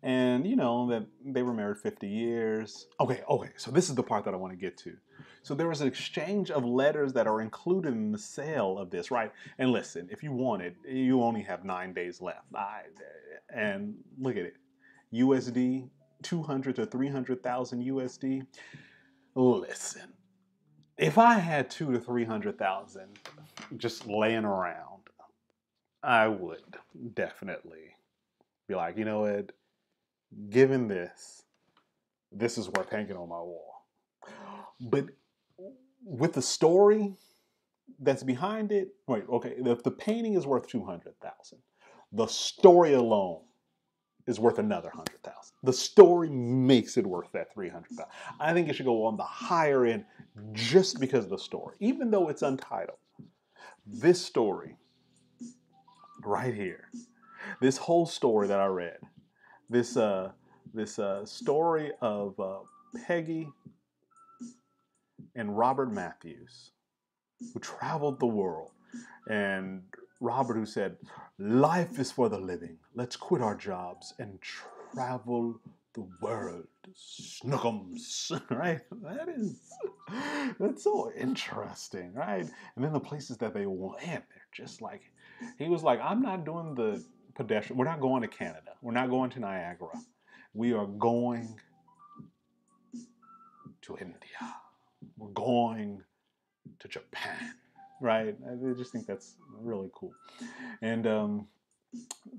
And, you know, that they were married 50 years. Okay, okay, so this is the part that I want to get to. So there was an exchange of letters that are included in the sale of this, right? And listen, if you want it, you only have nine days left. I, and look at it, USD, 200 to 300,000 USD. Listen, if I had two to 300,000 just laying around, I would definitely be like, you know what? Given this, this is worth hanging on my wall. But with the story that's behind it, wait, okay, if the painting is worth 200,000, the story alone is worth another 100,000. The story makes it worth that 300,000. I think it should go on the higher end just because of the story, even though it's untitled. This story right here, this whole story that I read, this uh this uh story of uh, Peggy and Robert Matthews, who traveled the world, and Robert, who said, Life is for the living. Let's quit our jobs and travel the world. Snookums, right? That is, that's so interesting, right? And then the places that they went, they're just like, he was like, I'm not doing the pedestrian, we're not going to Canada, we're not going to Niagara. We are going to India. We're going to Japan, right? I just think that's really cool. And um,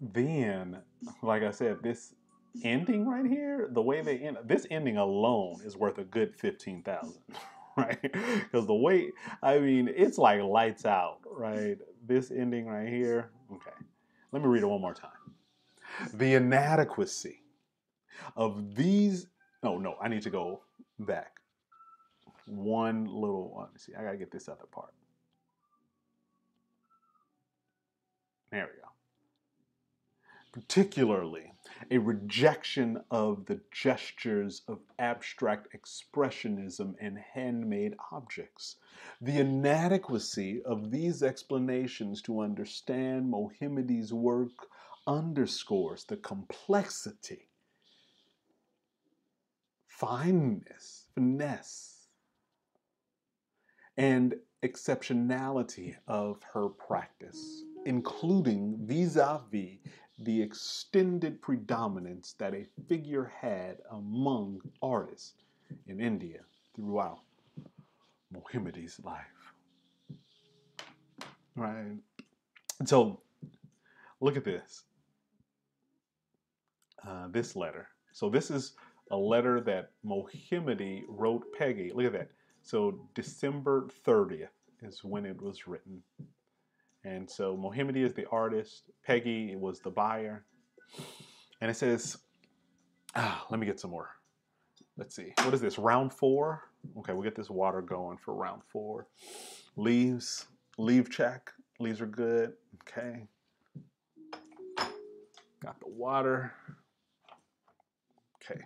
then, like I said, this ending right here, the way they end, this ending alone is worth a good 15,000, right? Because the way, I mean, it's like lights out, right? This ending right here, okay. Let me read it one more time. The inadequacy of these, no, no, I need to go back one little oh, one. See, I gotta get this other part. There we go. Particularly, a rejection of the gestures of abstract expressionism and handmade objects. The inadequacy of these explanations to understand Mohamedi's work underscores the complexity, fineness, finesse, and exceptionality of her practice, including vis a vis the extended predominance that a figure had among artists in India throughout Mohamedi's life. Right? So, look at this. Uh, this letter. So, this is a letter that Mohamedi wrote Peggy. Look at that. So December 30th is when it was written. And so Mohamedi is the artist, Peggy was the buyer. And it says, ah, let me get some more. Let's see, what is this, round four? Okay, we'll get this water going for round four. Leaves, leave check, leaves are good, okay. Got the water. Okay,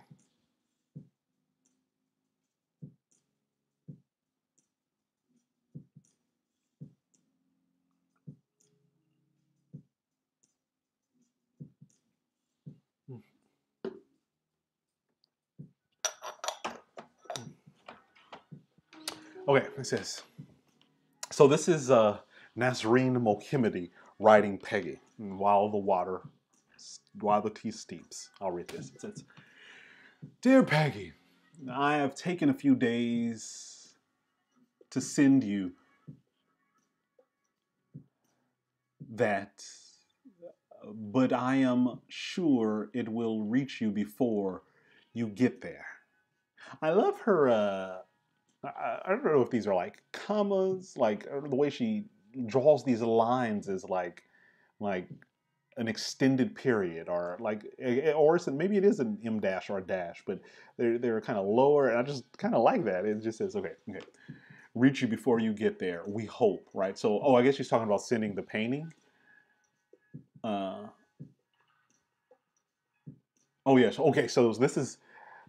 Okay, it says, so this is uh, Nasreen Mohamedi writing Peggy while the water, while the tea steeps. I'll read this. It says, Dear Peggy, I have taken a few days to send you that, but I am sure it will reach you before you get there. I love her. Uh, I, don't know if these are like commas, like the way she draws these lines is like, like an extended period or like or maybe it is an m dash or a dash but they're, they're kind of lower and i just kind of like that. It just says okay okay reach you before you get there. We hope right? So oh i guess she's talking about sending the painting? Uh oh yes okay so this is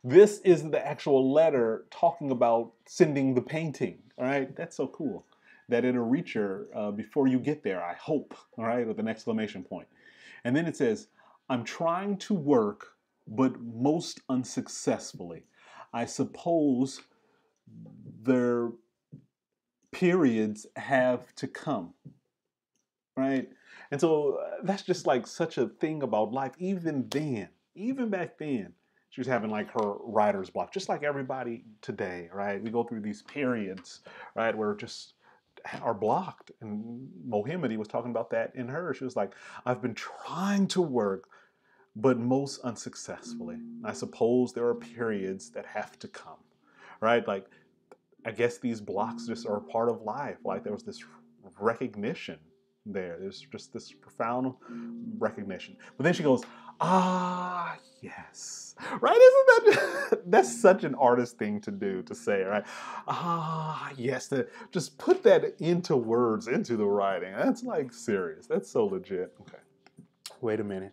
this is the actual letter talking about sending the painting all right that's so cool that it'll reach her uh, before you get there i hope all right with an exclamation point and then it says, I'm trying to work, but most unsuccessfully. I suppose their periods have to come. Right? And so uh, that's just like such a thing about life. Even then, even back then, she was having like her writer's block, just like everybody today, right? We go through these periods, right, where just are blocked. And Mohamedi was talking about that in her. She was like, I've been trying to work, but most unsuccessfully. I suppose there are periods that have to come, right? Like, I guess these blocks just are part of life. Like, there was this recognition there. There's just this profound recognition. But then she goes, Ah, yes. Right? Isn't that that's such an artist thing to do to say, right? Ah, yes. To just put that into words, into the writing. That's like serious. That's so legit. Okay. Wait a minute.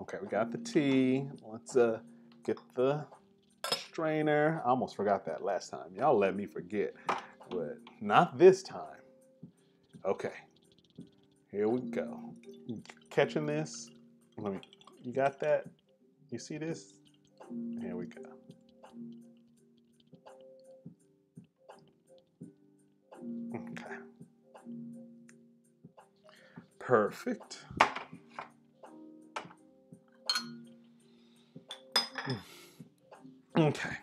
Okay, we got the tea. Let's uh get the strainer. I almost forgot that last time. Y'all let me forget. But not this time. Okay. Here we go. Catching this? Let me you got that? You see this? Here we go. Okay. Perfect. Okay.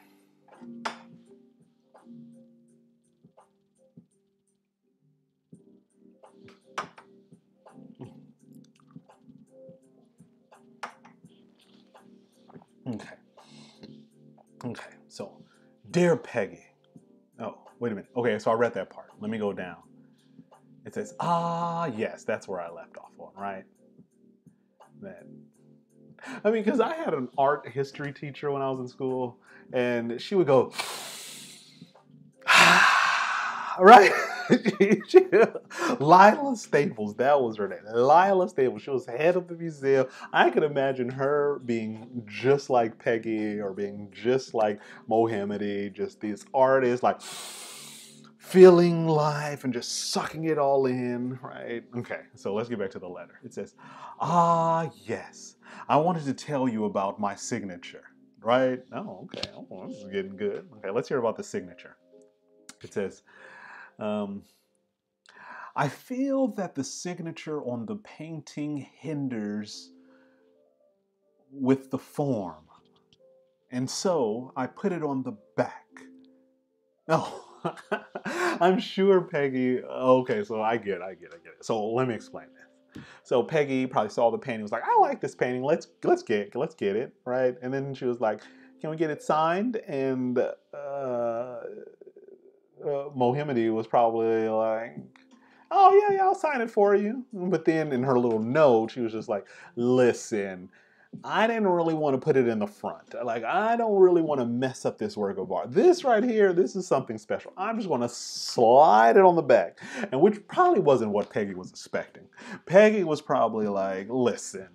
Dear Peggy. Oh, wait a minute. Okay, so I read that part. Let me go down. It says, ah, yes, that's where I left off on, right? That. I mean, because I had an art history teacher when I was in school, and she would go, right? Lila Staples, that was her name. Lila Staples. She was head of the museum. I can imagine her being just like Peggy or being just like Mohamedi, just these artists, like feeling life and just sucking it all in, right? Okay, so let's get back to the letter. It says, Ah, yes, I wanted to tell you about my signature, right? Oh, okay, oh, this is getting good. Okay, let's hear about the signature. It says, um, I feel that the signature on the painting hinders with the form. And so I put it on the back. No, I'm sure Peggy. Okay, so I get it, I get it, I get it. So let me explain this. So Peggy probably saw the painting, was like, I like this painting. Let's let's get let's get it, right? And then she was like, Can we get it signed? And uh, uh, was probably like, "Oh yeah, yeah, I'll sign it for you." But then in her little note, she was just like, "Listen." I didn't really want to put it in the front. Like, I don't really want to mess up this work of art. This right here, this is something special. I'm just going to slide it on the back. And which probably wasn't what Peggy was expecting. Peggy was probably like, listen,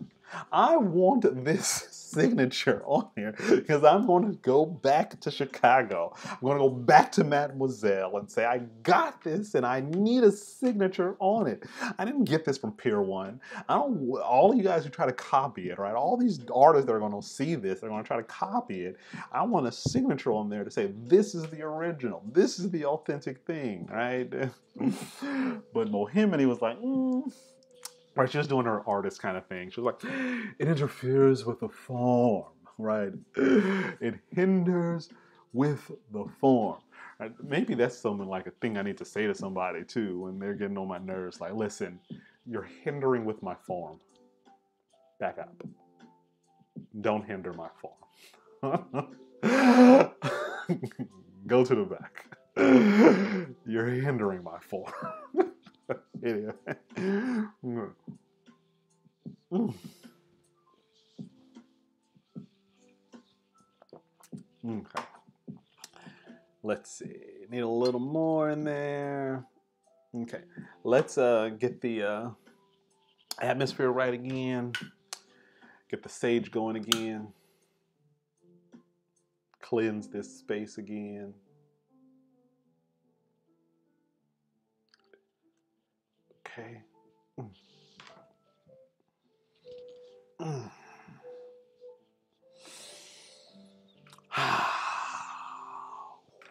I want this signature on here because I'm going to go back to Chicago. I'm going to go back to Mademoiselle and say, I got this and I need a signature on it. I didn't get this from Pier 1. I don't, all you guys who try to copy it, right? All these artists that are going to see this, they're going to try to copy it. I want a signature on there to say, this is the original. This is the authentic thing, right? but Mohamedi was like, mm, Right, she was doing her artist kind of thing. She was like, it interferes with the form. right? It hinders with the form. Right? Maybe that's something like a thing I need to say to somebody too when they're getting on my nerves. Like, listen, you're hindering with my form. Back up. Don't hinder my form. Go to the back. You're hindering my form. anyway. Mm. Okay. Let's see. Need a little more in there. Okay. Let's uh, get the uh, atmosphere right again. Get the sage going again. Cleanse this space again. Okay. Mm. Mm.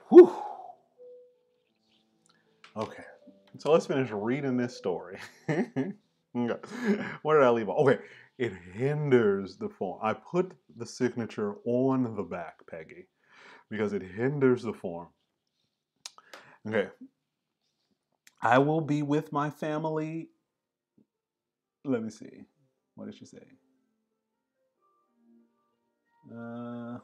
Whew. Okay, so let's finish reading this story. okay. Where did I leave off? Okay, it hinders the form. I put the signature on the back, Peggy, because it hinders the form. Okay. I will be with my family. Let me see. What did she say? Uh,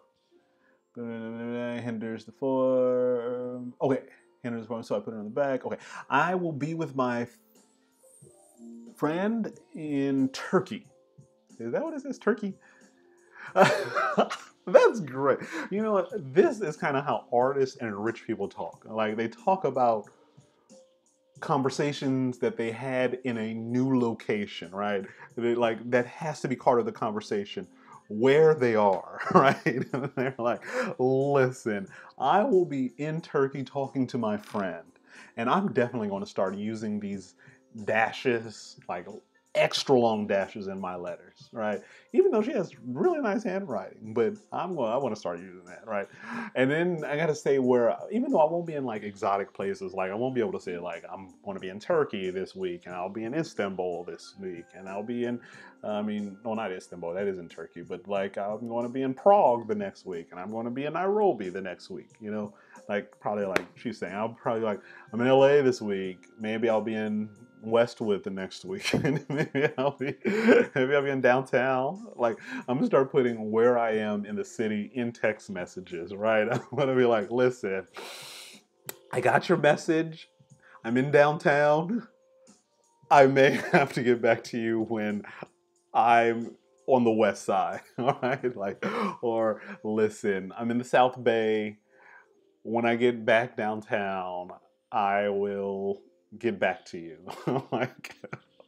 hinders the form. Okay, hinders the form. So I put it on the back. Okay, I will be with my friend in Turkey. Is that what it says? Turkey? That's great. You know what? This is kind of how artists and rich people talk. Like they talk about conversations that they had in a new location, right? They, like that has to be part of the conversation where they are, right? And they're like, listen, I will be in Turkey talking to my friend, and I'm definitely going to start using these dashes, like extra long dashes in my letters, right? Even though she has really nice handwriting, but I'm going I want to start using that, right? And then I got to say where even though I won't be in like exotic places, like I won't be able to say like I'm going to be in Turkey this week and I'll be in Istanbul this week and I'll be in uh, I mean, no not Istanbul, that is in Turkey, but like I'm going to be in Prague the next week and I'm going to be in Nairobi the next week, you know? Like probably like she's saying, I'll probably like I'm in LA this week. Maybe I'll be in Westwood the next week. maybe I'll be maybe I'll be in downtown. Like I'm gonna start putting where I am in the city in text messages, right? I'm gonna be like, listen, I got your message. I'm in downtown. I may have to get back to you when I'm on the west side. All right. Like, or listen, I'm in the South Bay. When I get back downtown, I will get back to you. like,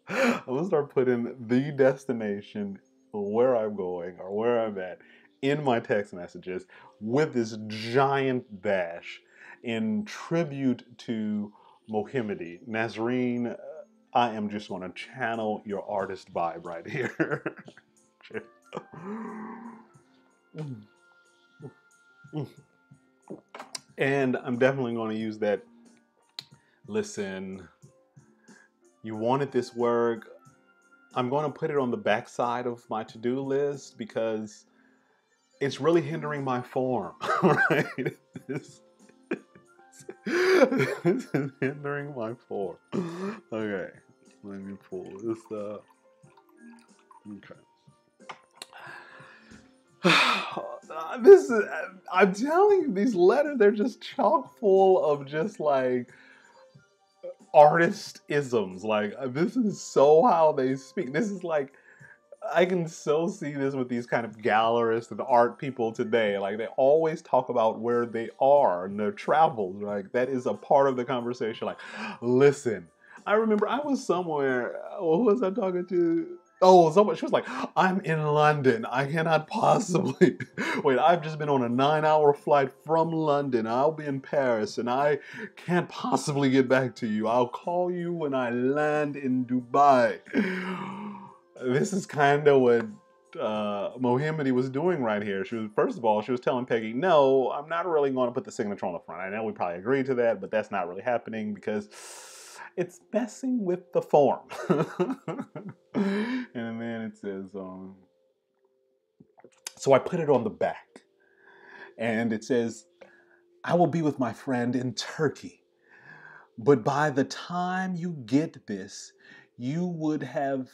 I'm gonna start putting the destination, where I'm going or where I'm at, in my text messages with this giant dash in tribute to Mohamedi. Nasreen, I am just gonna channel your artist vibe right here. and I'm definitely to use that listen, you wanted this work. I'm going to put it on the back side of my to do list because it's really hindering my form, right? This is hindering my form. Okay, let me pull this up. Okay. this is, I'm telling you, these letters, they're just chock full of just like artist isms. Like uh, this is so how they speak. This is like I can so see this with these kind of gallerists and art people today. Like they always talk about where they are and their travels. Like that is a part of the conversation. Like, listen, I remember I was somewhere. Uh, who was I talking to? Oh, someone she was like, I'm in London. I cannot possibly wait. I've just been on a nine hour flight from London. I'll be in Paris and I can't possibly get back to you. I'll call you when I land in Dubai. This is kind of what uh, was doing right here. She was, first of all, she was telling Peggy, no, I'm not really going to put the signature on the front. I know we probably agreed to that, but that's not really happening because it's messing with the form. and then it says, um, So I put it on the back. And it says, I will be with my friend in Turkey. But by the time you get this, you would have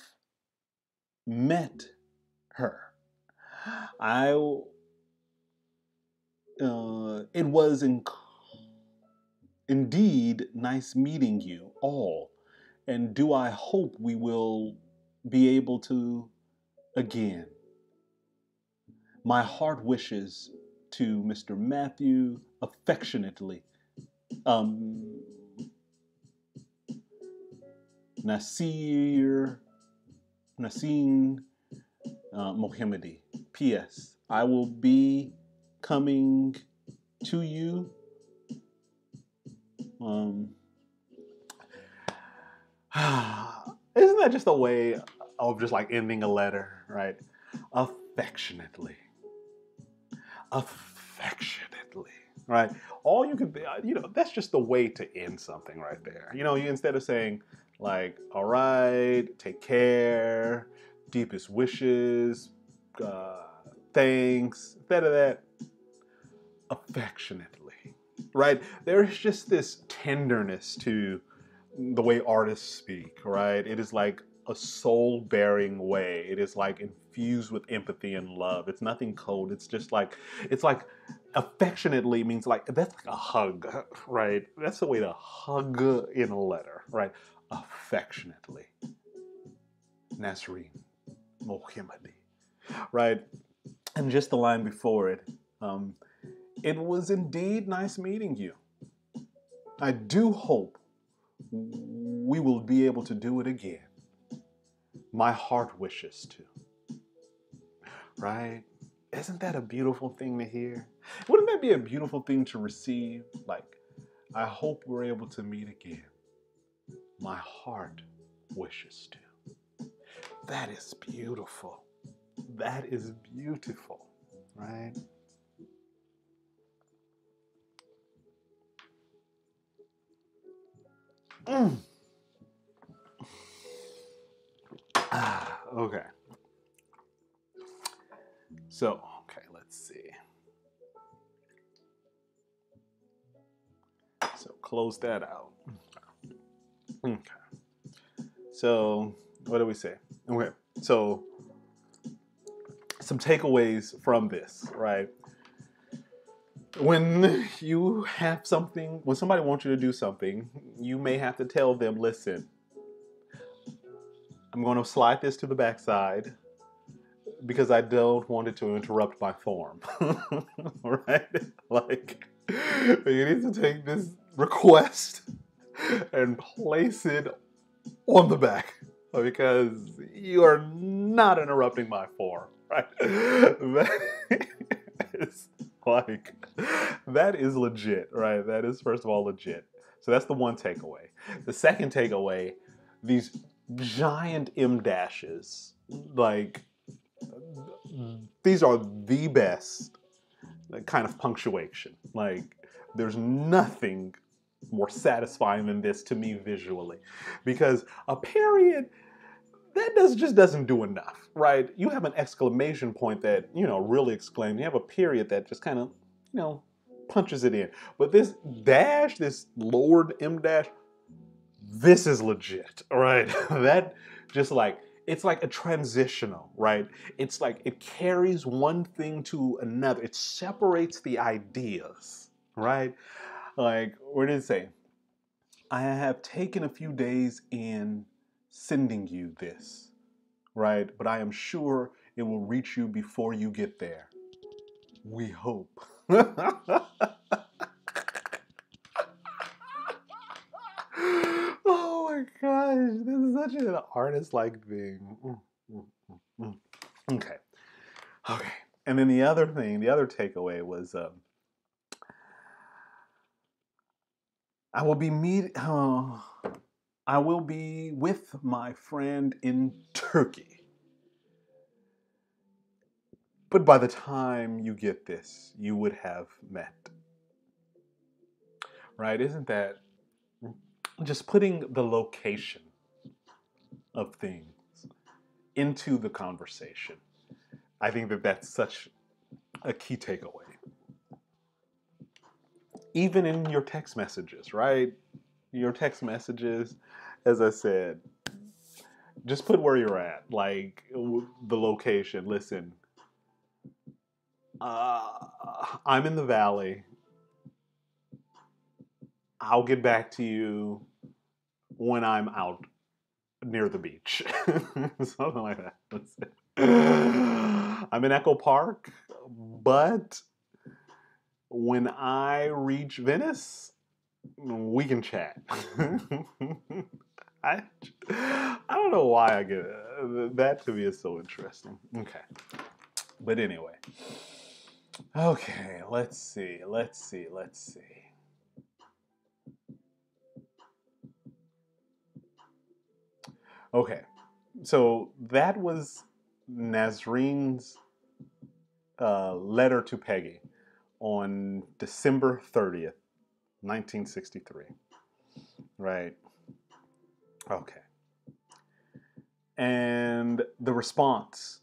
met her. I uh, it was in, indeed nice meeting you all, and do I hope we will be able to again. My heart wishes to Mr. Matthew affectionately. Um, Nasir Naseen uh. P.S. I will be coming to you. Um, isn't that just a way of just like ending a letter, right? Affectionately. Affectionately, right? All you can, you know, that's just the way to end something right there. You know, you instead of saying, like, all right, take care, deepest wishes, uh, thanks, instead of that, affectionately, right? There's just this tenderness to the way artists speak, right? It is like a soul bearing way. It is like infused with empathy and love. It's nothing cold. It's just like, it's like affectionately means like, that's like a hug, right? That's the way to hug in a letter, right? Affectionately. Nasreen Mohamedi, right? And just the line before it, um, it was indeed nice meeting you. I do hope we will be able to do it again. My heart wishes to. Right? Isn't that a beautiful thing to hear? Wouldn't that be a beautiful thing to receive? Like, I hope we're able to meet again. My heart wishes to. That is beautiful. That is beautiful, right? Mm. Okay. So, okay, let's see. So, close that out. Okay. So, what do we say? Okay. So, some takeaways from this, right? When you have something, when somebody wants you to do something, you may have to tell them, listen, I'm going to slide this to the backside because I don't want it to interrupt my form. right? Like, you need to take this request and place it on the back because you are not interrupting my form. Right? like that is legit, right? That is first of all legit. So that's the one takeaway. The second takeaway, these giant em dashes, like these are the best kind of punctuation. Like there's nothing more satisfying than this to me visually because a period that does just doesn't do enough, right? You have an exclamation point that, you know, really exclaims. You have a period that just kind of, you know, punches it in. But this dash, this Lord em dash, this is legit, right? that just like, it's like a transitional, right? It's like it carries one thing to another. It separates the ideas, right? Like, what did it say? I have taken a few days in sending you this, right? But I am sure it will reach you before you get there. We hope. oh my gosh, this is such an artist like thing. Mm, mm, mm, okay. Okay. And then the other thing, the other takeaway was um, I will be meeting. Oh, I will be with my friend in Turkey. But by the time you get this, you would have met. Right? Isn't that just putting the location of things into the conversation? I think that that's such a key takeaway. Even in your text messages, right? Your text messages, as I said, just put where you're at, like the location. Listen, uh, I'm in the valley. I'll get back to you when I'm out near the beach. Something like that. Let's say. I'm in Echo Park, but when I reach Venice, we can chat. I, I don't know why I get it. that to me is so interesting. Okay, but anyway, okay. Let's see. Let's see. Let's see. Okay, so that was Nasreen's uh, letter to Peggy on December 30th, 1963. Right. Okay. And the response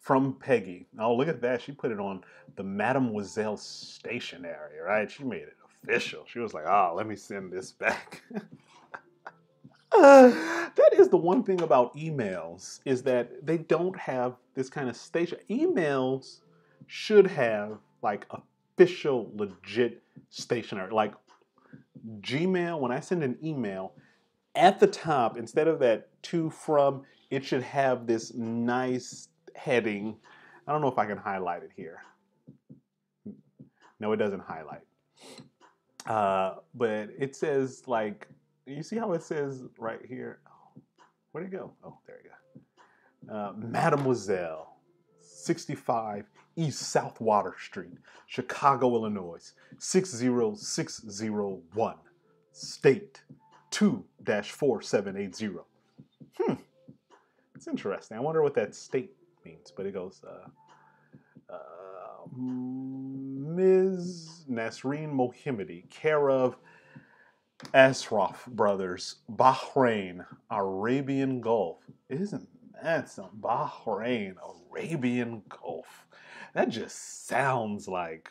from Peggy. Oh, look at that. She put it on the Mademoiselle stationery, right? She made it official. She was like, oh, let me send this back. Uh, that is the one thing about emails is that they don't have this kind of station. Emails should have like official, legit stationery. Like Gmail, when I send an email, at the top, instead of that to from, it should have this nice heading. I don't know if I can highlight it here. No, it doesn't highlight. Uh, but it says like you see how it says right here? Where'd it go? Oh, there you go. Uh, Mademoiselle, 65 East South Water Street, Chicago, Illinois, 60601. State 2 4780. Hmm. It's interesting. I wonder what that state means, but it goes uh, uh, Ms. Nasreen Mohamedi, care of Asraf Brothers, Bahrain, Arabian Gulf. Isn't that some Bahrain, Arabian Gulf? That just sounds like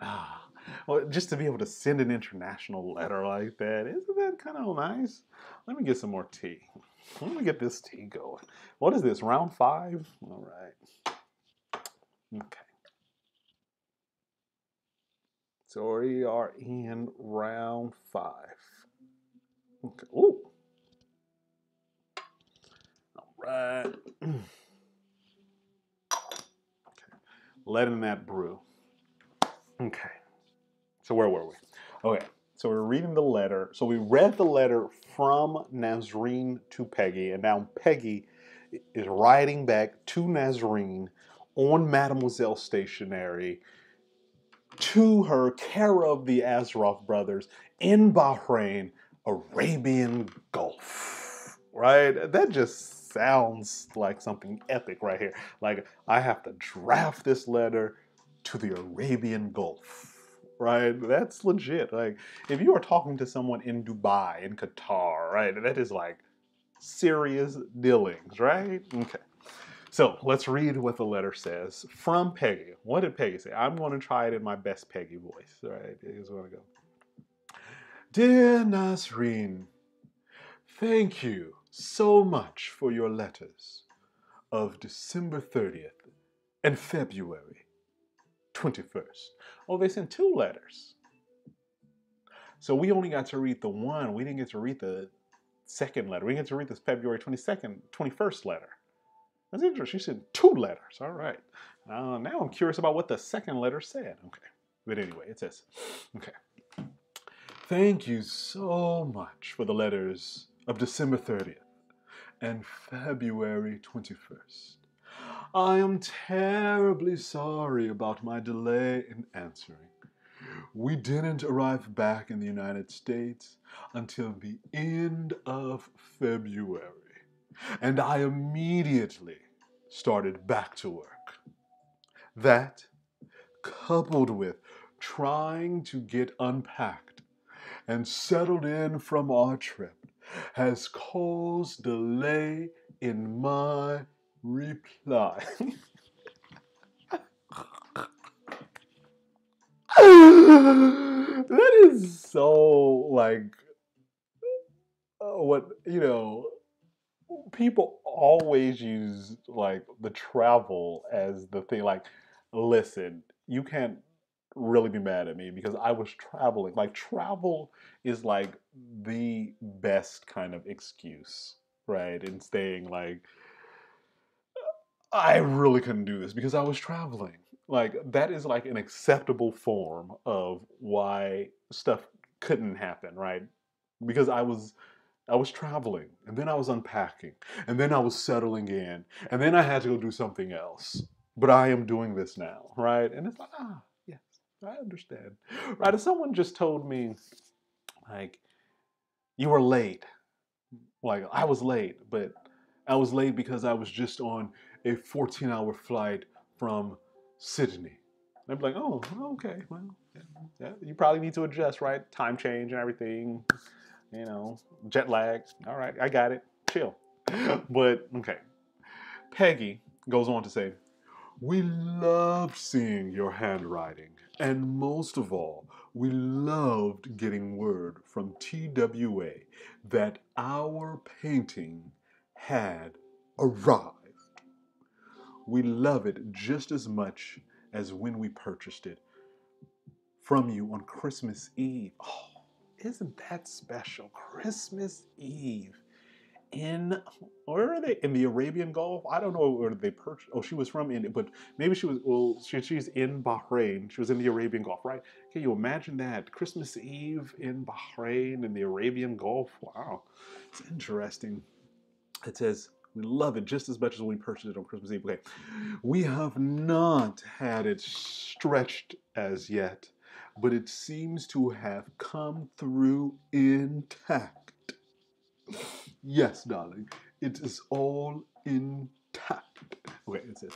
ah. Well, just to be able to send an international letter like that, isn't that kind of nice? Let me get some more tea. Let me get this tea going. What is this, round five? All right. Okay. So we are in round five. Okay. Ooh. All right. okay. Letting that brew. Okay. So where were we? Okay. So we're reading the letter. So we read the letter from Nasreen to Peggy, and now Peggy is writing back to Nasreen on Mademoiselle Stationery to her care of the Asraf brothers in Bahrain, Arabian Gulf. Right? That just sounds like something epic right here. Like I have to draft this letter to the Arabian Gulf. Right? That's legit. Like if you are talking to someone in Dubai, in Qatar, right? That is like serious dealings, right? Okay. So let's read what the letter says from Peggy. What did Peggy say? I'm going to try it in my best Peggy voice. Right, here's going to go. Dear Nasreen, thank you so much for your letters of December 30th and February 21st. Oh, they sent two letters. So we only got to read the one. We didn't get to read the second letter. We didn't get to read this February 22nd, 21st letter. That's interesting. She said two letters. All right. Uh, now I'm curious about what the second letter said. Okay. But anyway, it says, okay. Thank you so much for the letters of December 30th and February 21st. I am terribly sorry about my delay in answering. We didn't arrive back in the United States until the end of February and I immediately started back to work. That, coupled with trying to get unpacked and settled in from our trip, has caused delay in my reply. that is so like uh, what you know. People always use like the travel as the thing. Like, listen, you can't really be mad at me because I was traveling. Like, travel is like the best kind of excuse, right? In staying like, I really couldn't do this because I was traveling. Like, that is like an acceptable form of why stuff couldn't happen, right? Because I was. I was traveling, and then I was unpacking, and then I was settling in, and then I had to go do something else. But I am doing this now, right? And it's like, ah, yes, I understand. Right? If someone just told me, like, you were late, like, I was late, but I was late because I was just on a 14 hour flight from Sydney. I'm like, oh, okay, well, yeah, yeah, you probably need to adjust, right? Time change and everything, you know, jet lag. All right, I got it. Chill. But, okay. Peggy goes on to say, we loved seeing your handwriting, and most of all, we loved getting word from TWA that our painting had arrived. We love it just as much as when we purchased it from you on Christmas Eve. Oh, isn't that special? Christmas Eve in where are they in the Arabian Gulf? I don't know where they purchased. Oh, she was from India, but maybe she was. Well, she, she's in Bahrain. She was in the Arabian Gulf, right? Can you imagine that Christmas Eve in Bahrain in the Arabian Gulf? Wow, it's interesting. It says we love it just as much as when we purchased it on Christmas Eve. Okay, we have not had it stretched as yet, but it seems to have come through intact. Yes, darling, it is all intact. Okay, it says,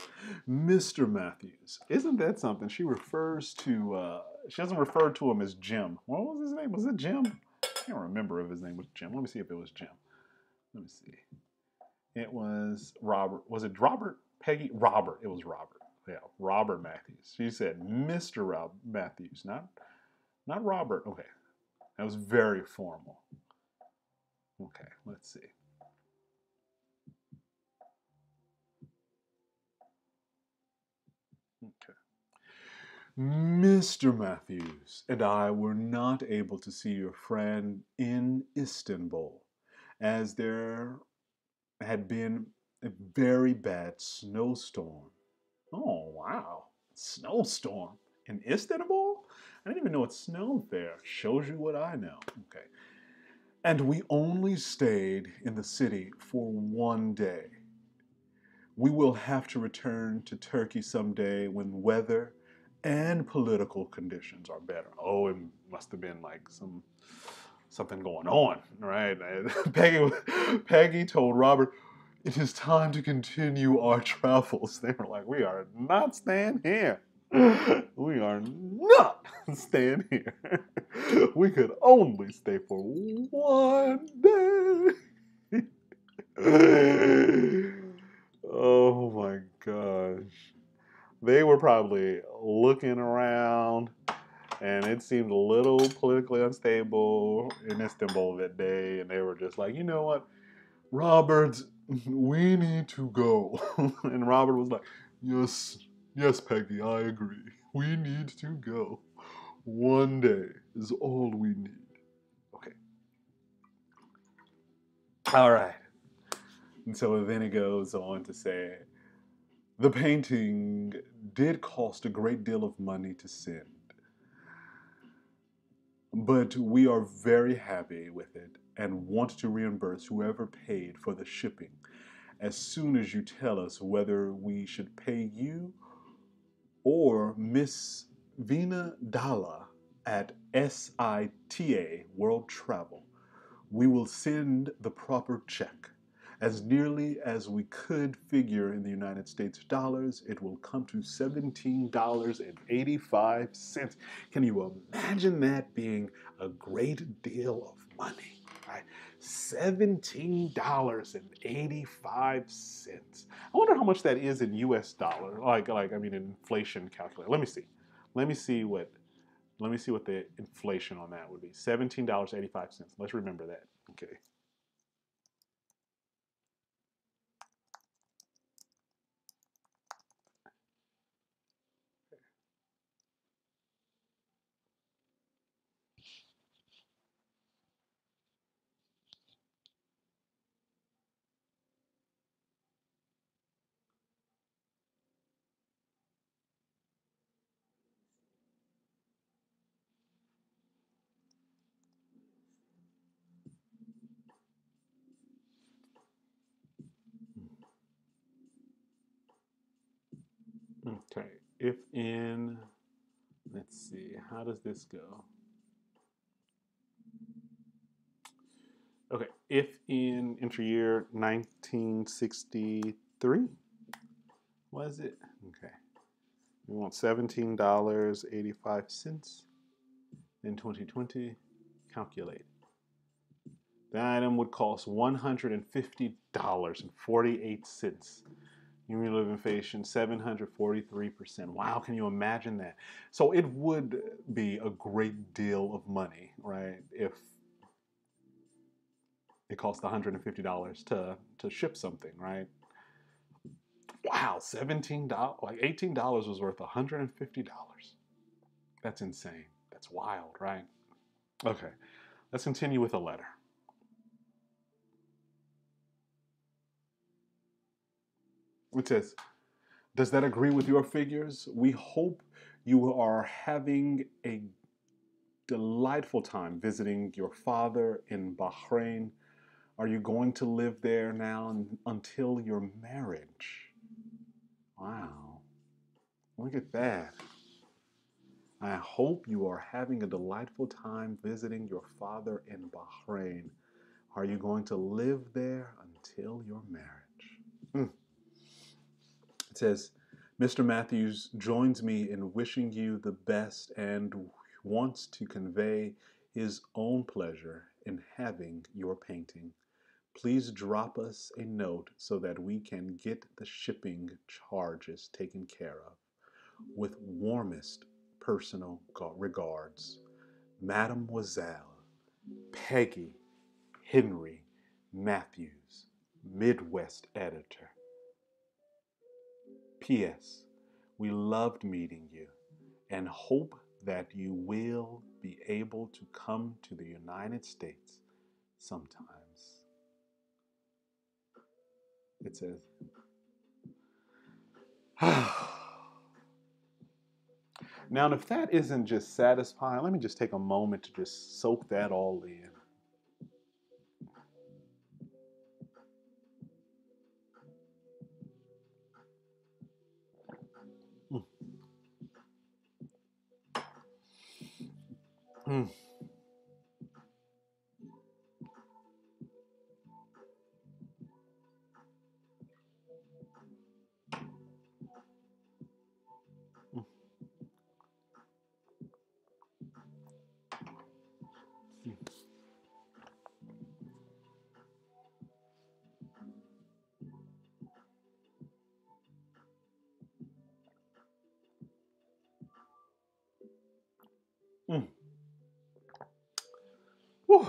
Mr. Matthews. Isn't that something? She refers to, uh, she doesn't refer to him as Jim. What was his name? Was it Jim? I can't remember if his name was Jim. Let me see if it was Jim. Let me see. It was Robert. Was it Robert? Peggy? Robert. It was Robert. Yeah, Robert Matthews. She said Mr. Rob Matthews, not not Robert. Okay, that was very formal. Okay, let's see. Okay. Mr. Matthews and I were not able to see your friend in Istanbul as there had been a very bad snowstorm. Oh, wow. Snowstorm in Istanbul? I didn't even know it snowed there. Shows you what I know. Okay. And we only stayed in the city for one day. We will have to return to Turkey someday when weather and political conditions are better. Oh, it must have been like some something going on, right? Peggy, Peggy told Robert, "It is time to continue our travels." They were like, "We are not staying here." we are not staying here. we could only stay for one day. oh my gosh. They were probably looking around, and it seemed a little politically unstable in Istanbul that day, and they were just like, you know what, Robert, we need to go. and Robert was like, yes, Yes, Peggy, I agree. We need to go. One day is all we need. Okay. All right. And so then it goes on to say the painting did cost a great deal of money to send, but we are very happy with it and want to reimburse whoever paid for the shipping as soon as you tell us whether we should pay you or Miss Vina Dalla at SITA World Travel. We will send the proper check. As nearly as we could figure in the United States dollars, it will come to $17.85. Can you imagine that being a great deal of money? Right? $17.85. I wonder how much that is in US dollar. Like like I mean in inflation calculator. Let me see. Let me see what Let me see what the inflation on that would be. $17.85. Let's remember that. Okay. Okay, if in, let's see, how does this go? Okay, if in entry year 1963, was it? Okay, we want $17.85 in 2020, calculate. The item would cost $150.48 Cumulative inflation, 743%. Wow, can you imagine that? So it would be a great deal of money, right? If it cost $150 to, to ship something, right? Wow, $17, like $18 was worth $150. That's insane. That's wild, right? Okay, let's continue with a letter. It says, Does that agree with your figures? We hope you are having a delightful time visiting your father in Bahrain. Are you going to live there now until your marriage? Wow. Look at that. I hope you are having a delightful time visiting your father in Bahrain. Are you going to live there until your marriage? Mm. It says, Mr. Matthews joins me in wishing you the best and wants to convey his own pleasure in having your painting. Please drop us a note so that we can get the shipping charges taken care of. With warmest personal regards, Mademoiselle Peggy Henry Matthews, Midwest editor. P.S. We loved meeting you and hope that you will be able to come to the United States sometimes. It says, now, if that isn't just satisfying, let me just take a moment to just soak that all in. Mm. Whew.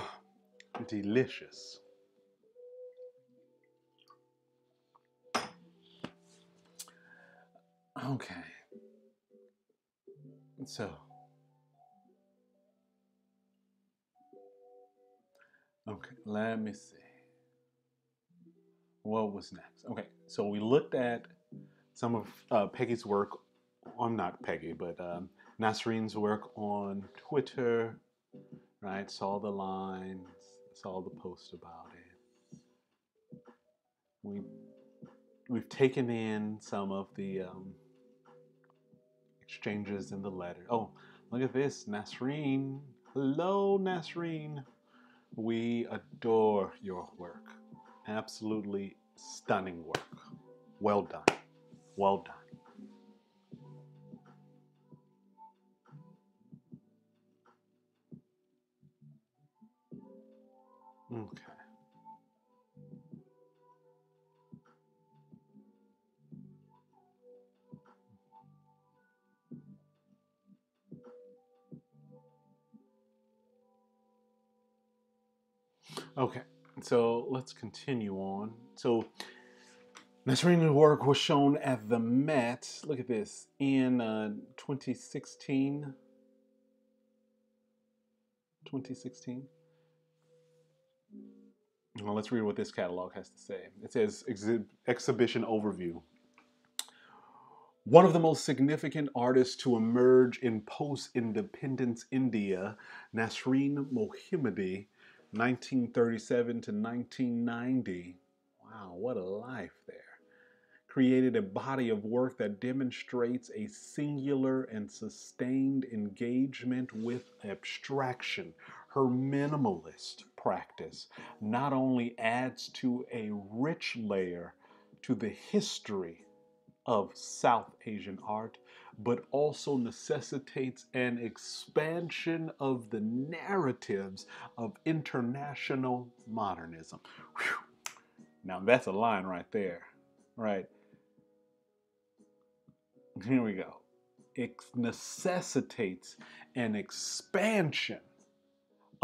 Delicious. Okay. So, okay, let me see. What was next? Okay, so we looked at some of uh, Peggy's work I'm not Peggy, but um, Nasreen's work on Twitter, right? Saw the lines, saw the post about it. We we've taken in some of the um, exchanges in the letter. Oh, look at this, Nasreen. Hello, Nasreen. We adore your work. Absolutely stunning work. Well done. Well done. Okay. Okay, so let's continue on. So Nasreen's work was shown at the Met. Look at this in uh, 2016. 2016. Well, let's read what this catalog has to say. It says exhi- exhibition overview. One of the most significant artists to emerge in post independence India, Nasreen Mohamedi, 1937 to 1990. Wow, what a life there. Created a body of work that demonstrates a singular and sustained engagement with abstraction. Her minimalist practice not only adds to a rich layer to the history of South Asian art, but also necessitates an expansion of the narratives of international modernism. Whew. Now that's a line right there, right? Here we go. It necessitates an expansion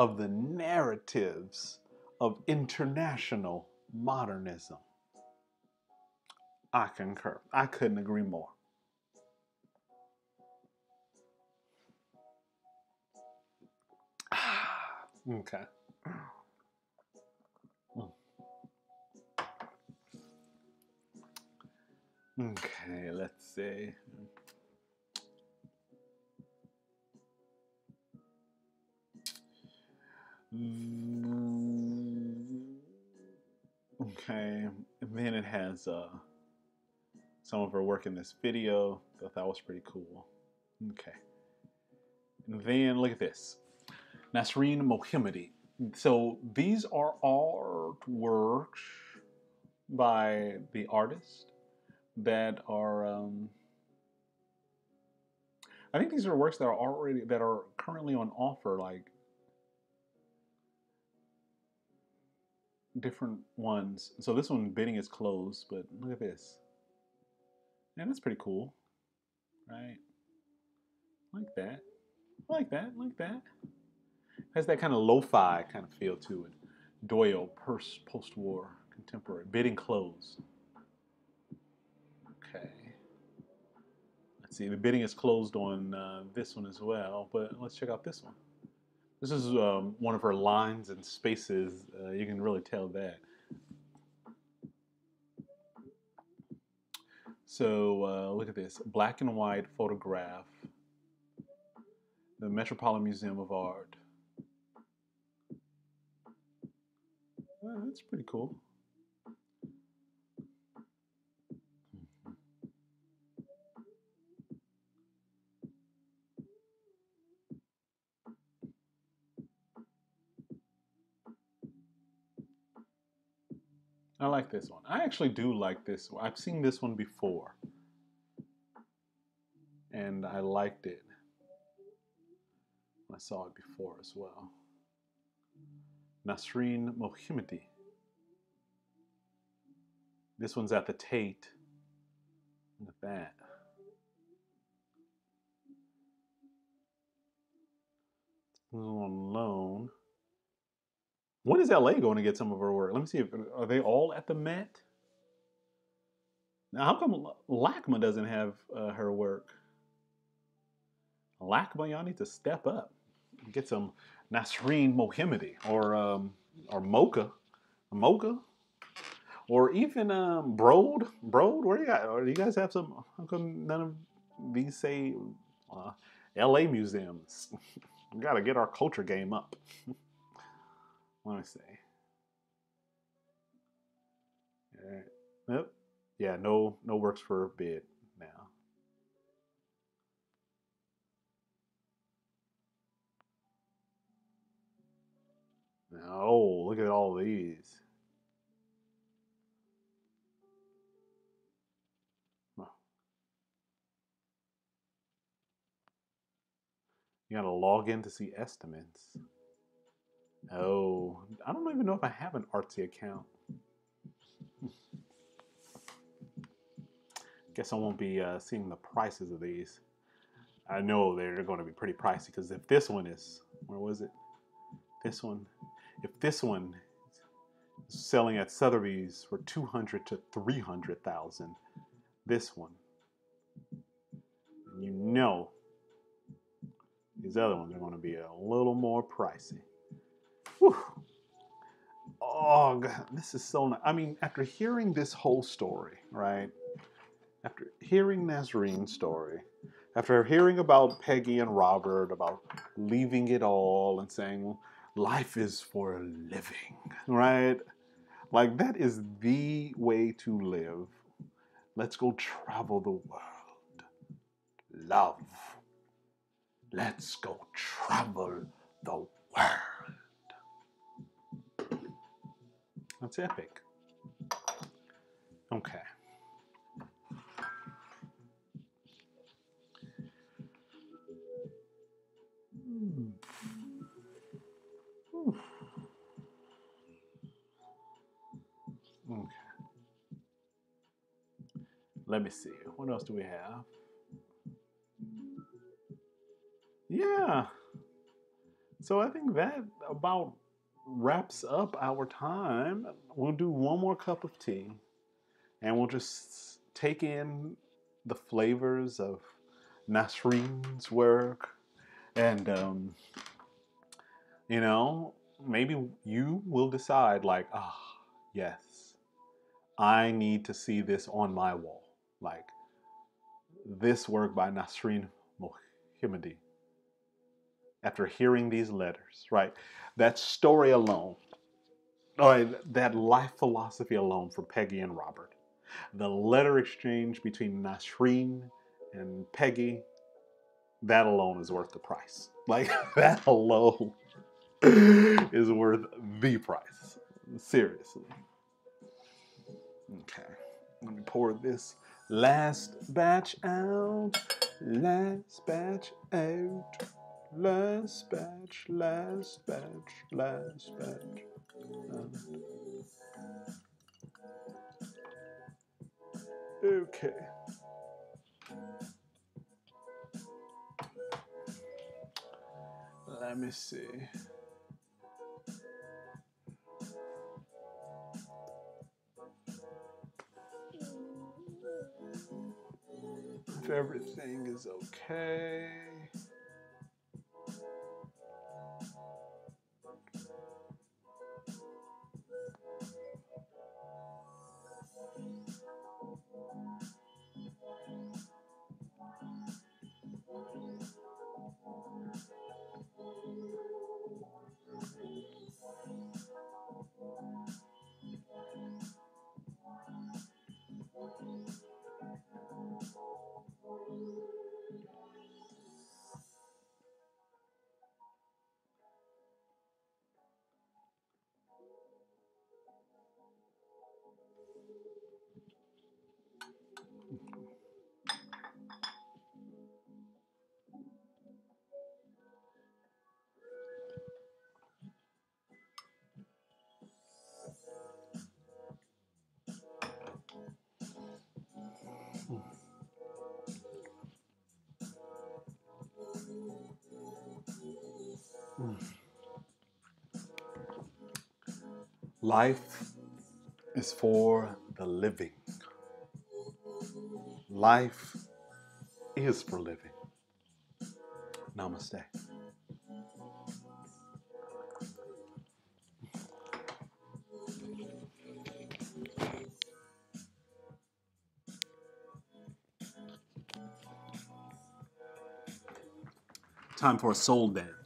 of the narratives of international modernism. I concur. I couldn't agree more. okay. Hmm. Okay, let's see. Okay, and then it has uh, some of her work in this video. Thought that was pretty cool. Okay, and then look at this, Nasreen Mohamedi. So these are artworks by the artist that are. Um, I think these are works that are already that are currently on offer, like different ones. So this one bidding is closed, but look at this. Man, that's pretty cool. Right? Like that. Like that, like that. Has that kind of lo-fi kind of feel to it. Doyle, post-war, contemporary. Bidding closed. Okay. Let's see, the bidding is closed on uh, this one as well, but let's check out this one. This is um, one of her lines and spaces. Uh, you can really tell that. So uh, look at this black and white photograph. The Metropolitan Museum of Art. Well, that's pretty cool. I like this one. I actually do like this one. I've seen this one before. And I liked it. I saw it before as well. Nasreen Mohamedi. This one's at the Tate. Look at that. This on loan. When is LA going to get some of her work? Let me see if are they all at the Met. Now, how come LACMA doesn't have uh, her work? LACMA, y'all need to step up, get some Nasreen Mohamedi or um, or MOCA, MOCA, or even um, Broad. Broad, where you got? Or do you guys have some? How come none of these say uh, L.A. museums? we got to get our culture game up. Let me see. All right. Nope. Yeah, no no works for bid now. Oh, look at all these. You gotta log in to see estimates. Oh, I don't even know if I have an Artsy account. Guess I won't be uh, seeing the prices of these. I know they're going to be pretty pricey because if this one is, where was it? This one, if this one is selling at Sotheby's for 200 to 300,000. This one. You know these other ones are going to be a little more pricey. Whew. Oh, God, this is so nice. I mean, after hearing this whole story, right? After hearing Nasreen's story, after hearing about Peggy and Robert, about leaving it all and saying, life is for a living, right? Like, that is the way to live. Let's go travel the world. Love. Let's go travel the world. That's epic. Okay. Hmm. Okay. Let me see. What else do we have? Yeah. So I think that about wraps up our time. We'll do one more cup of tea and we'll just take in the flavors of Nasreen's work and um, you know maybe you will decide like ah yes i need to see this on my wall like this work by nasreen mohamedi after hearing these letters right that story alone or that life philosophy alone from peggy and robert the letter exchange between nasreen and peggy that alone is worth the price like that alone is worth the price. Seriously. Okay. Let me pour this last batch out. Last batch out. Last batch, last batch, last batch. Out. Okay. Let me see. If everything is okay. Life is for the living. Life is for living. Namaste. Time for a soul dance.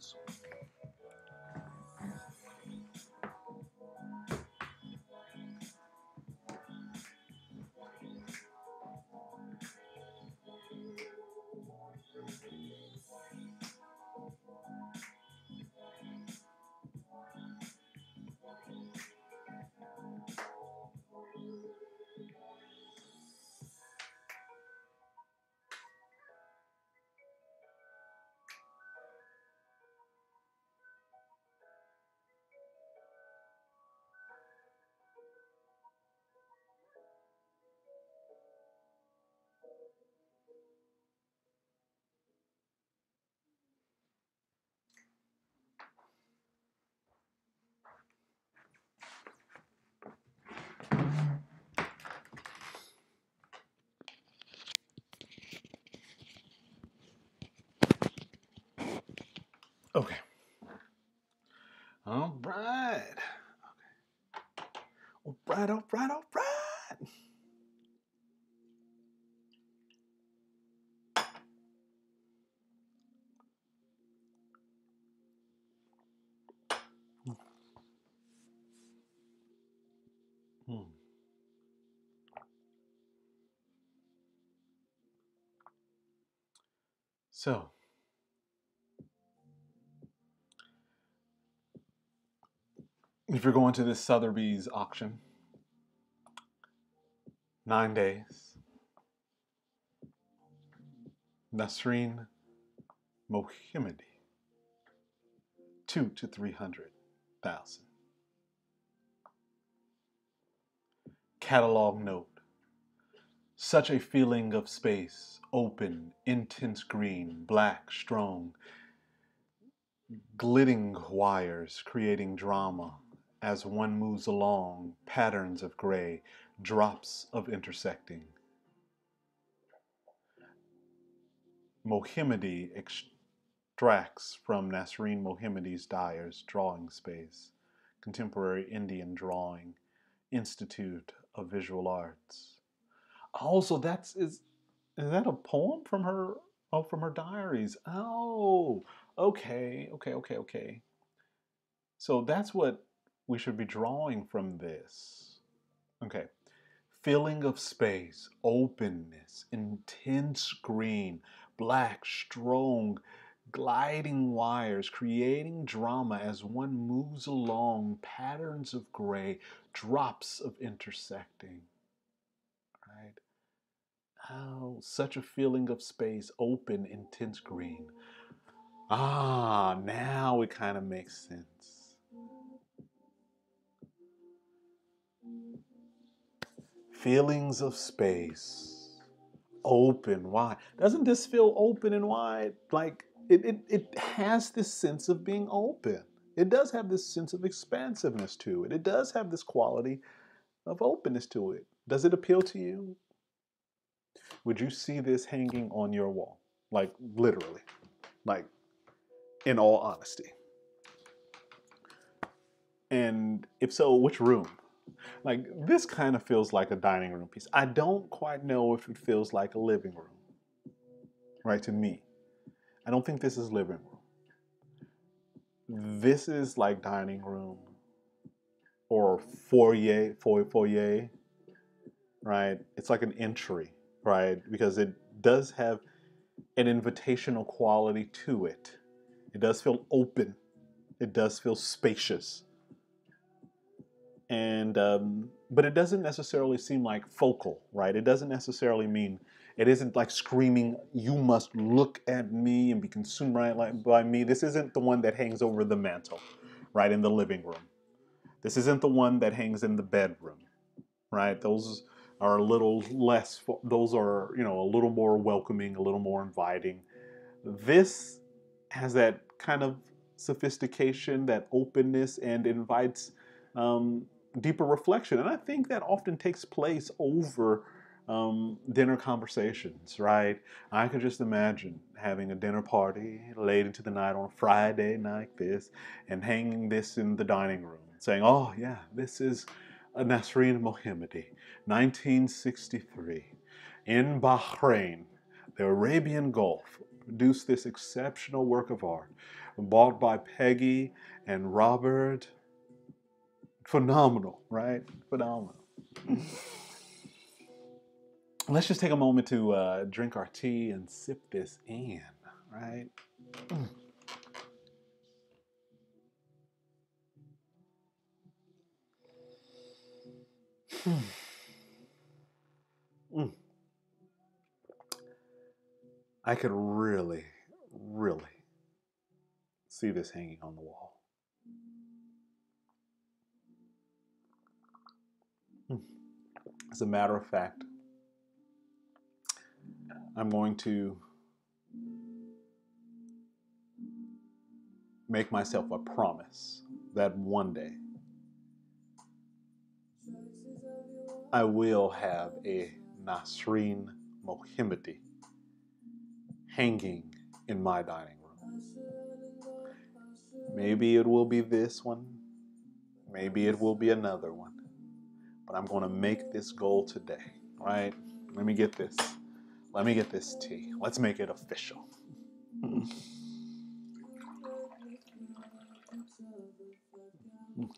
Okay. All right. Okay. All right, all right, all right. Hmm. So, if you're going to this Sotheby's auction, nine days, Nasreen Mohamedi, two to three hundred thousand. Catalog note. Such a feeling of space, open, intense green, black, strong, glitting wires creating drama as one moves along, patterns of gray, drops of intersecting. Mohamedi extracts from Nasreen Mohamedi's Dyer's drawing space, contemporary Indian drawing, Institute of Visual Arts. Also, that's is is that a poem from her? Oh, from her diaries. Oh, okay, okay, okay, okay. So that's what we should be drawing from this. Okay. Feeling of space, openness, intense green, black, strong, gliding wires, creating drama as one moves along, patterns of gray, drops of intersecting. Right? Oh, such a feeling of space, open, intense green. Ah, now it kind of makes sense. Feelings of space, open, wide. Doesn't this feel open and wide? Like it, it, it has this sense of being open. It does have this sense of expansiveness to it. It does have this quality of openness to it. Does it appeal to you? Would you see this hanging on your wall? Like literally. Like in all honesty. And if so, which room? Like this kind of feels like a dining room piece. I don't quite know if it feels like a living room. Right to me. I don't think this is living room. This is like dining room or foyer, foyer, foyer, right? It's like an entry, right? Because it does have an invitational quality to it. It does feel open. It does feel spacious. And um, but it doesn't necessarily seem like focal, right? It doesn't necessarily mean it isn't like screaming, "You must look at me and be consumed right by me." This isn't the one that hangs over the mantle, right in the living room. This isn't the one that hangs in the bedroom, right? Those are a little less. Those are you know a little more welcoming, a little more inviting. This has that kind of sophistication, that openness, and invites um, deeper reflection. And I think that often takes place over um, dinner conversations, right? I could just imagine having a dinner party late into the night on a Friday night like this and hanging this in the dining room, saying, oh, yeah, this is a Nasreen Mohamedi, 1963. In Bahrain, the Arabian Gulf produced this exceptional work of art, bought by Peggy and Robert. Phenomenal, right? Phenomenal let's just take a moment to uh, drink our tea and sip this in, right? Mm. Mm. I could really, really see this hanging on the wall. As a matter of fact, I'm going to make myself a promise that one day I will have a Nasreen Mohamedi hanging in my dining room. Maybe it will be this one. Maybe it will be another one. But I'm going to make this goal today, right? Let me get this. Let me get this tea. Let's make it official. Okay.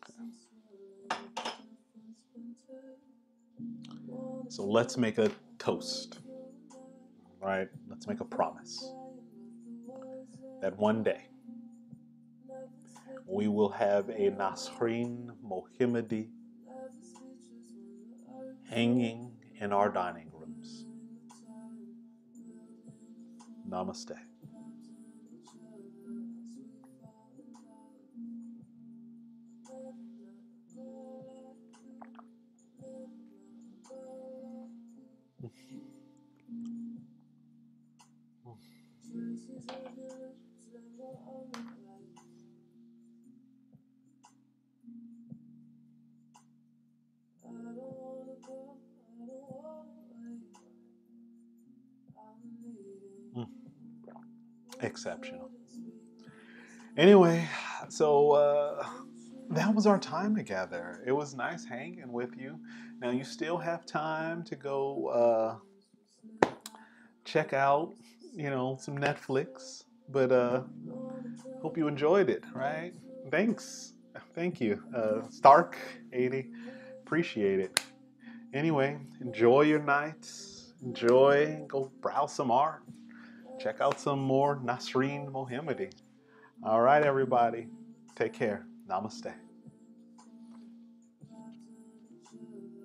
So let's make a toast, right? Let's make a promise that one day we will have a Nasreen Mohamedi hanging in our dining rooms. Namaste. Exceptional. Anyway, so uh, that was our time together. It was nice hanging with you. Now you still have time to go uh, check out, you know, some Netflix. But uh, hope you enjoyed it. Right? Thanks. Thank you, uh, Stark eighty. Appreciate it. Anyway, enjoy your nights. Enjoy. Go browse some art check out some more Nasreen Mohamedi. All right, everybody. Take care. Namaste.